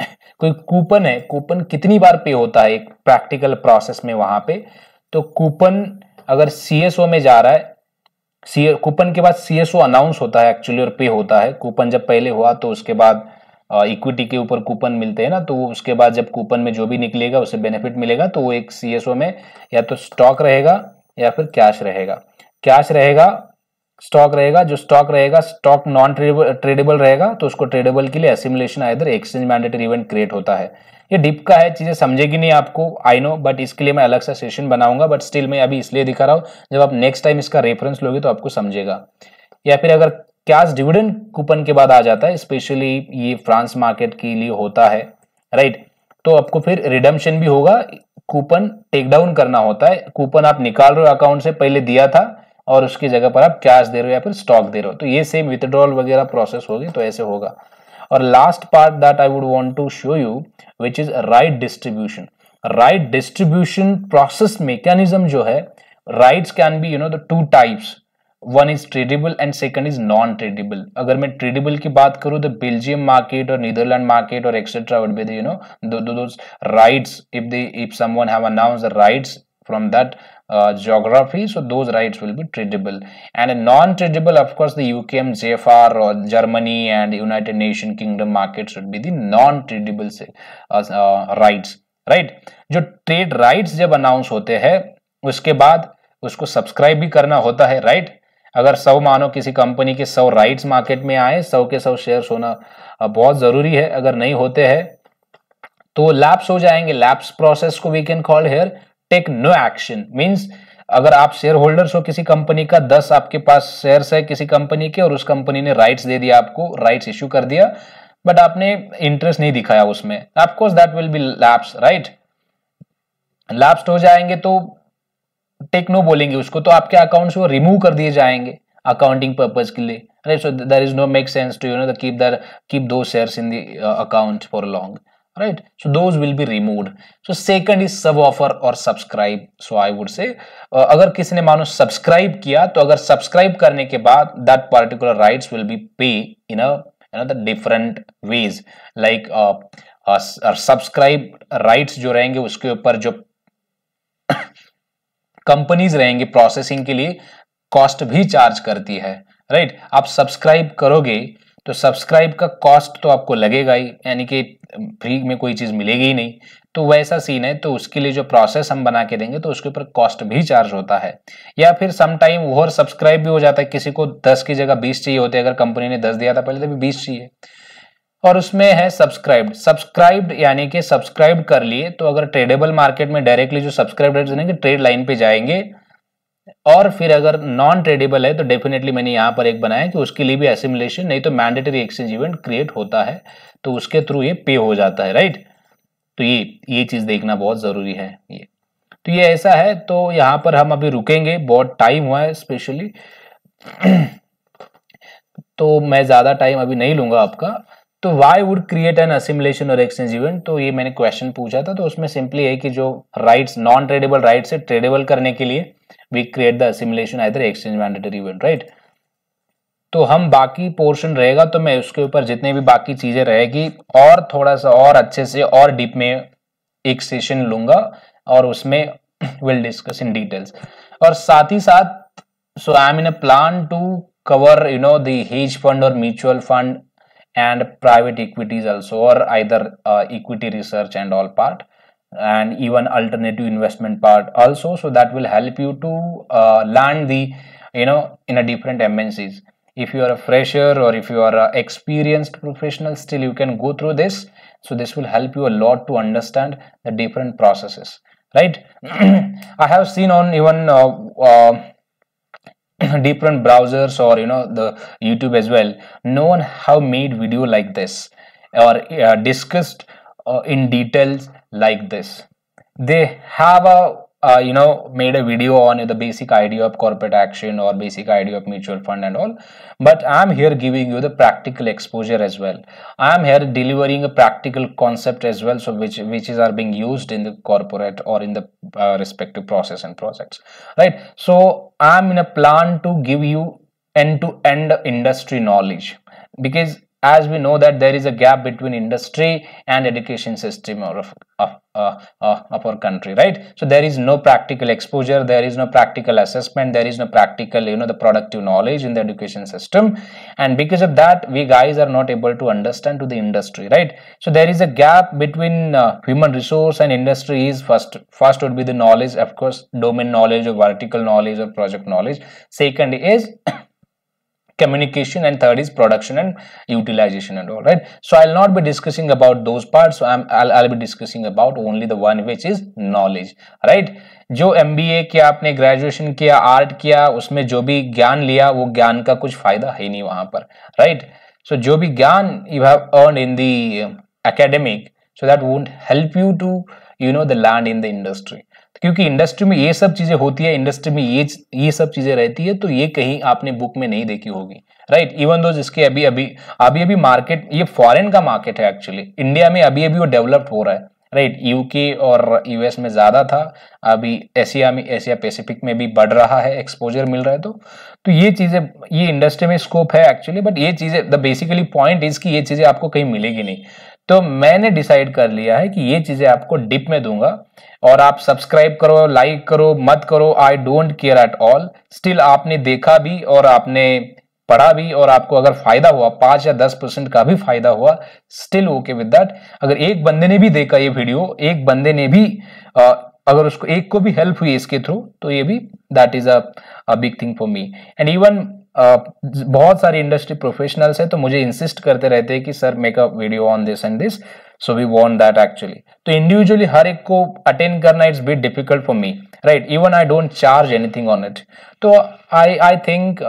कोई कूपन है कूपन कितनी बार पे होता है एक प्रैक्टिकल प्रोसेस में वहाँ पे तो कूपन अगर सीएसओ में जा रहा है सी कूपन के बाद सीएसओ अनाउंस होता है एक्चुअली और पे होता है। कूपन जब पहले हुआ तो उसके बाद इक्विटी के ऊपर कूपन मिलते हैं ना तो उसके बाद जब कूपन में जो भी निकलेगा उसे बेनिफिट मिलेगा तो वो एक सीएसओ में या तो स्टॉक रहेगा या फिर कैश रहेगा। कैश रहेगा स्टॉक रहेगा, जो स्टॉक रहेगा स्टॉक नॉन ट्रेडेबल रहेगा तो उसको ट्रेडेबल के लिए एसिमुलेशन इधर एक्सचेंज मैंडेटरी इवेंट क्रिएट होता है। ये डिप का है, चीज़ें समझेगी नहीं आपको आई नो बट इसके लिए मैं अलग सा सेशन बनाऊँगा बट स्टिल मैं अभी इसलिए दिखा रहा हूँ, जब आप नेक्स्ट टाइम इसका रेफरेंस लोगे तो आपको समझेगा। या फिर अगर कैश डिविडेंड कूपन के बाद आ जाता है स्पेशली ये फ्रांस मार्केट के लिए होता है राइट तो आपको फिर रिडम्शन भी होगा कूपन टेक डाउन करना होता है कूपन आप निकाल रहे हो अकाउंट से, पहले दिया था, और उसकी जगह पर आप कैश दे रहे हो या फिर स्टॉक दे रहे हो तो ये सेम विथड्रॉल वगैरह प्रोसेस होगी तो ऐसे होगा। और last part that I would want to show you which is right distribution right distribution process mechanism जो है rights can be you know the two types one is tradable and second is non tradable अगर मैं tradable की बात करूँ तो Belgium market और Netherland market और etcetera would be you know rights if they if someone have announce the rights from that uh, geography so those rights will be tradable and non-tradable of course the UKM JFR or Germany and United Nation Kingdom markets would be the non-tradable uh, uh, rights right जो trade rights जब announce होते हैं उसके बाद उसको subscribe भी करना होता है राइट अगर सौ मानो किसी कंपनी के सौ राइट्स मार्केट में आए सौ के सौ शेयर्स होना बहुत ज़रूरी है अगर नहीं होते हैं तो लैप्स हो जाएँगे लैप्स प्रोसेस को we can call here take no action means अगर आप शेयर होल्डर्स हो किसी कंपनी का, दस आपके पास शेयर्स है किसी कंपनी के और उस कंपनी ने राइट्स दे दिया आपको राइट्स इश्यू कर दिया बट आपने इंटरेस्ट नहीं दिखाया उसमें of course that will be lapse right lapse हो जाएँगे तो टेक नो बोलेंगे उसको तो आपके अकाउंट वो रिमूव कर दिए जाएँगे अकाउंटिंग पर्पज के लिए right so there is no make sense to you know keep their keep दो shares in the account for long right? So those will be removed. So second is sub offer or subscribe. So i would say uh, अगर किसी ने मानो subscribe किया तो अगर subscribe करने के बाद that particular rights will be pay in a you different ways. Like uh, uh, subscribe rights जो रहेंगे उसके ऊपर जो कंपनीज़ रहेंगे प्रोसेसिंग के लिए कॉस्ट भी चार्ज करती है. Right right? आप सब्सक्राइब करोगे तो सब्सक्राइब का कॉस्ट तो आपको लगेगा ही. यानी कि फ्री में कोई चीज़ मिलेगी ही नहीं। तो वैसा सीन है तो उसके लिए जो प्रोसेस हम बना के देंगे तो उसके ऊपर कॉस्ट भी चार्ज होता है। या फिर सम टाइम ओवर सब्सक्राइब भी हो जाता है, किसी को दस की जगह बीस चाहिए होते अगर कंपनी ने दस दिया था पहले तो भी बीस चाहिए। और उसमें है सब्सक्राइब्ड सब्सक्राइब्ड यानी कि सब्सक्राइब कर लिए तो अगर ट्रेडेबल मार्केट में डायरेक्टली जो सब्सक्राइब रेट ट्रेड लाइन पे जाएँगे और फिर अगर नॉन ट्रेडेबल है तो डेफिनेटली मैंने यहाँ पर एक बनाया कि उसके लिए भी एसिमुलेशन नहीं तो मैंडेटरी एक्सचेंज इवेंट क्रिएट होता है तो उसके थ्रू ये पे हो जाता है राइट तो ये ये चीज़ देखना बहुत ज़रूरी है, ये। तो ये ऐसा है तो यहाँ पर हम अभी रुकेंगे, बहुत टाइम हुआ है स्पेशली तो मैं ज़्यादा टाइम अभी नहीं लूँगा आपका। तो why would create an assimilation और एक्सचेंज इवेंट तो ये मैंने क्वेश्चन पूछा था तो उसमें सिंपली है कि जो राइट्स नॉन ट्रेडेबल राइट्स है ट्रेडेबल करने के लिए we create the assimilation either exchange mandatory event right तो हम बाकी पोर्शन रहेगा तो मैं उसके ऊपर जितने भी बाकी चीज़ें रहेगी, और थोड़ा सा और अच्छे से और डीप में एक सेशन लूँगा, और उसमें विल डिस्कस इन डिटेल्स और साथ ही साथ so I am in a plan to cover you know the hedge fund और mutual fund and private equities also or either uh, equity research and all part and even alternative investment part also. So that will help you to uh, land the you know in a different mncs if you are a fresher or if you are a experienced professional still you can go through this. So this will help you a lot to understand the different processes right? I have seen on even uh, uh, different browsers or you know the youtube as well no one have made video like this or uh, discussed uh, in details like this. They have a uh, you know made a video on the basic idea of corporate action or basic idea of mutual fund and all. But i'm here giving you the practical exposure as well. I'm here delivering a practical concept as well so which which is are being used in the corporate or in the uh, respective process and projects right? So i'm in a plan to give you end to end industry knowledge. Because as we know that there is a gap between industry and education system of, of, uh, uh, of our country right? So there is no practical exposure there is no practical assessment there is no practical you know the productive knowledge in the education system. And because of that we guys are not able to understand to the industry right? So there is a gap between uh, human resource and industry is first first would be the knowledge of course domain knowledge or vertical knowledge or project knowledge. Second is communication and third is production and utilization and all right so i'll not be discussing about those parts so i'm I'll, I'll be discussing about only the one which is knowledge right जो M किया आपने graduation किया art किया उसमें जो भी ज्ञान लिया वो ज्ञान का कुछ फायदा है नहीं वहां पर राइट सो so, जो भी ज्ञान you have earn in the academic so that won't help you to you know the land in the industry क्योंकि इंडस्ट्री में ये सब चीज़ें होती है, इंडस्ट्री में ये ये सब चीज़ें रहती है तो ये कहीं आपने बुक में नहीं देखी होगी। राइट इवन दो जिसके अभी अभी अभी अभी मार्केट ये फॉरेन का मार्केट है एक्चुअली इंडिया में अभी अभी वो डेवलप हो रहा है। राइट यूके और यूएस में ज़्यादा था। अभी एशिया में एशिया पैसिफिक में भी बढ़ रहा है एक्सपोजर मिल रहा है तो। तो ये चीज़ें, ये इंडस्ट्री में स्कोप है एक्चुअली बट ये चीज़ें द बेसिकली पॉइंट इज़ कि ये चीज़ें आपको कहीं मिलेगी नहीं। तो मैंने डिसाइड कर लिया है कि ये चीज़ें आपको डिप में दूँगा। और आप सब्सक्राइब करो लाइक करो मत करो I don't care at all still आपने देखा भी और आपने पढ़ा भी और आपको अगर फ़ायदा हुआ पाँच या दस परसेंट का भी फ़ायदा हुआ स्टिल ओके विद दैट अगर एक बंदे ने भी देखा ये वीडियो एक बंदे ने भी आ, अगर उसको एक को भी हेल्प हुई इसके थ्रू तो ये भी that is a big thing for me and even बहुत सारी इंडस्ट्री प्रोफेशनल्स है तो मुझे इंसिस्ट करते रहते हैं कि sir make a video on this and this so we want that actually तो इंडिविजुअली हर एक को अटेंड करना it's bit difficult for me right even I don't charge anything on it तो आई आई थिंक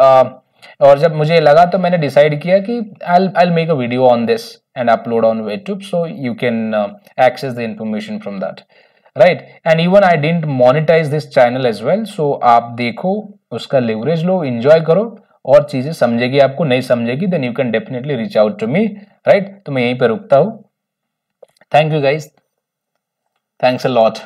और जब मुझे लगा तो मैंने डिसाइड किया कि I I make a video on this and upload on YouTube so you can access the information from that right and even I didn't monetize this channel as well so आप देखो, उसका leverage लो enjoy करो। और चीज़ें समझेगी, आपको नहीं समझेगी then you can definitely reach out to me right तो मैं यहीं पर रुकता हूँ। Thank you guys thanks a lot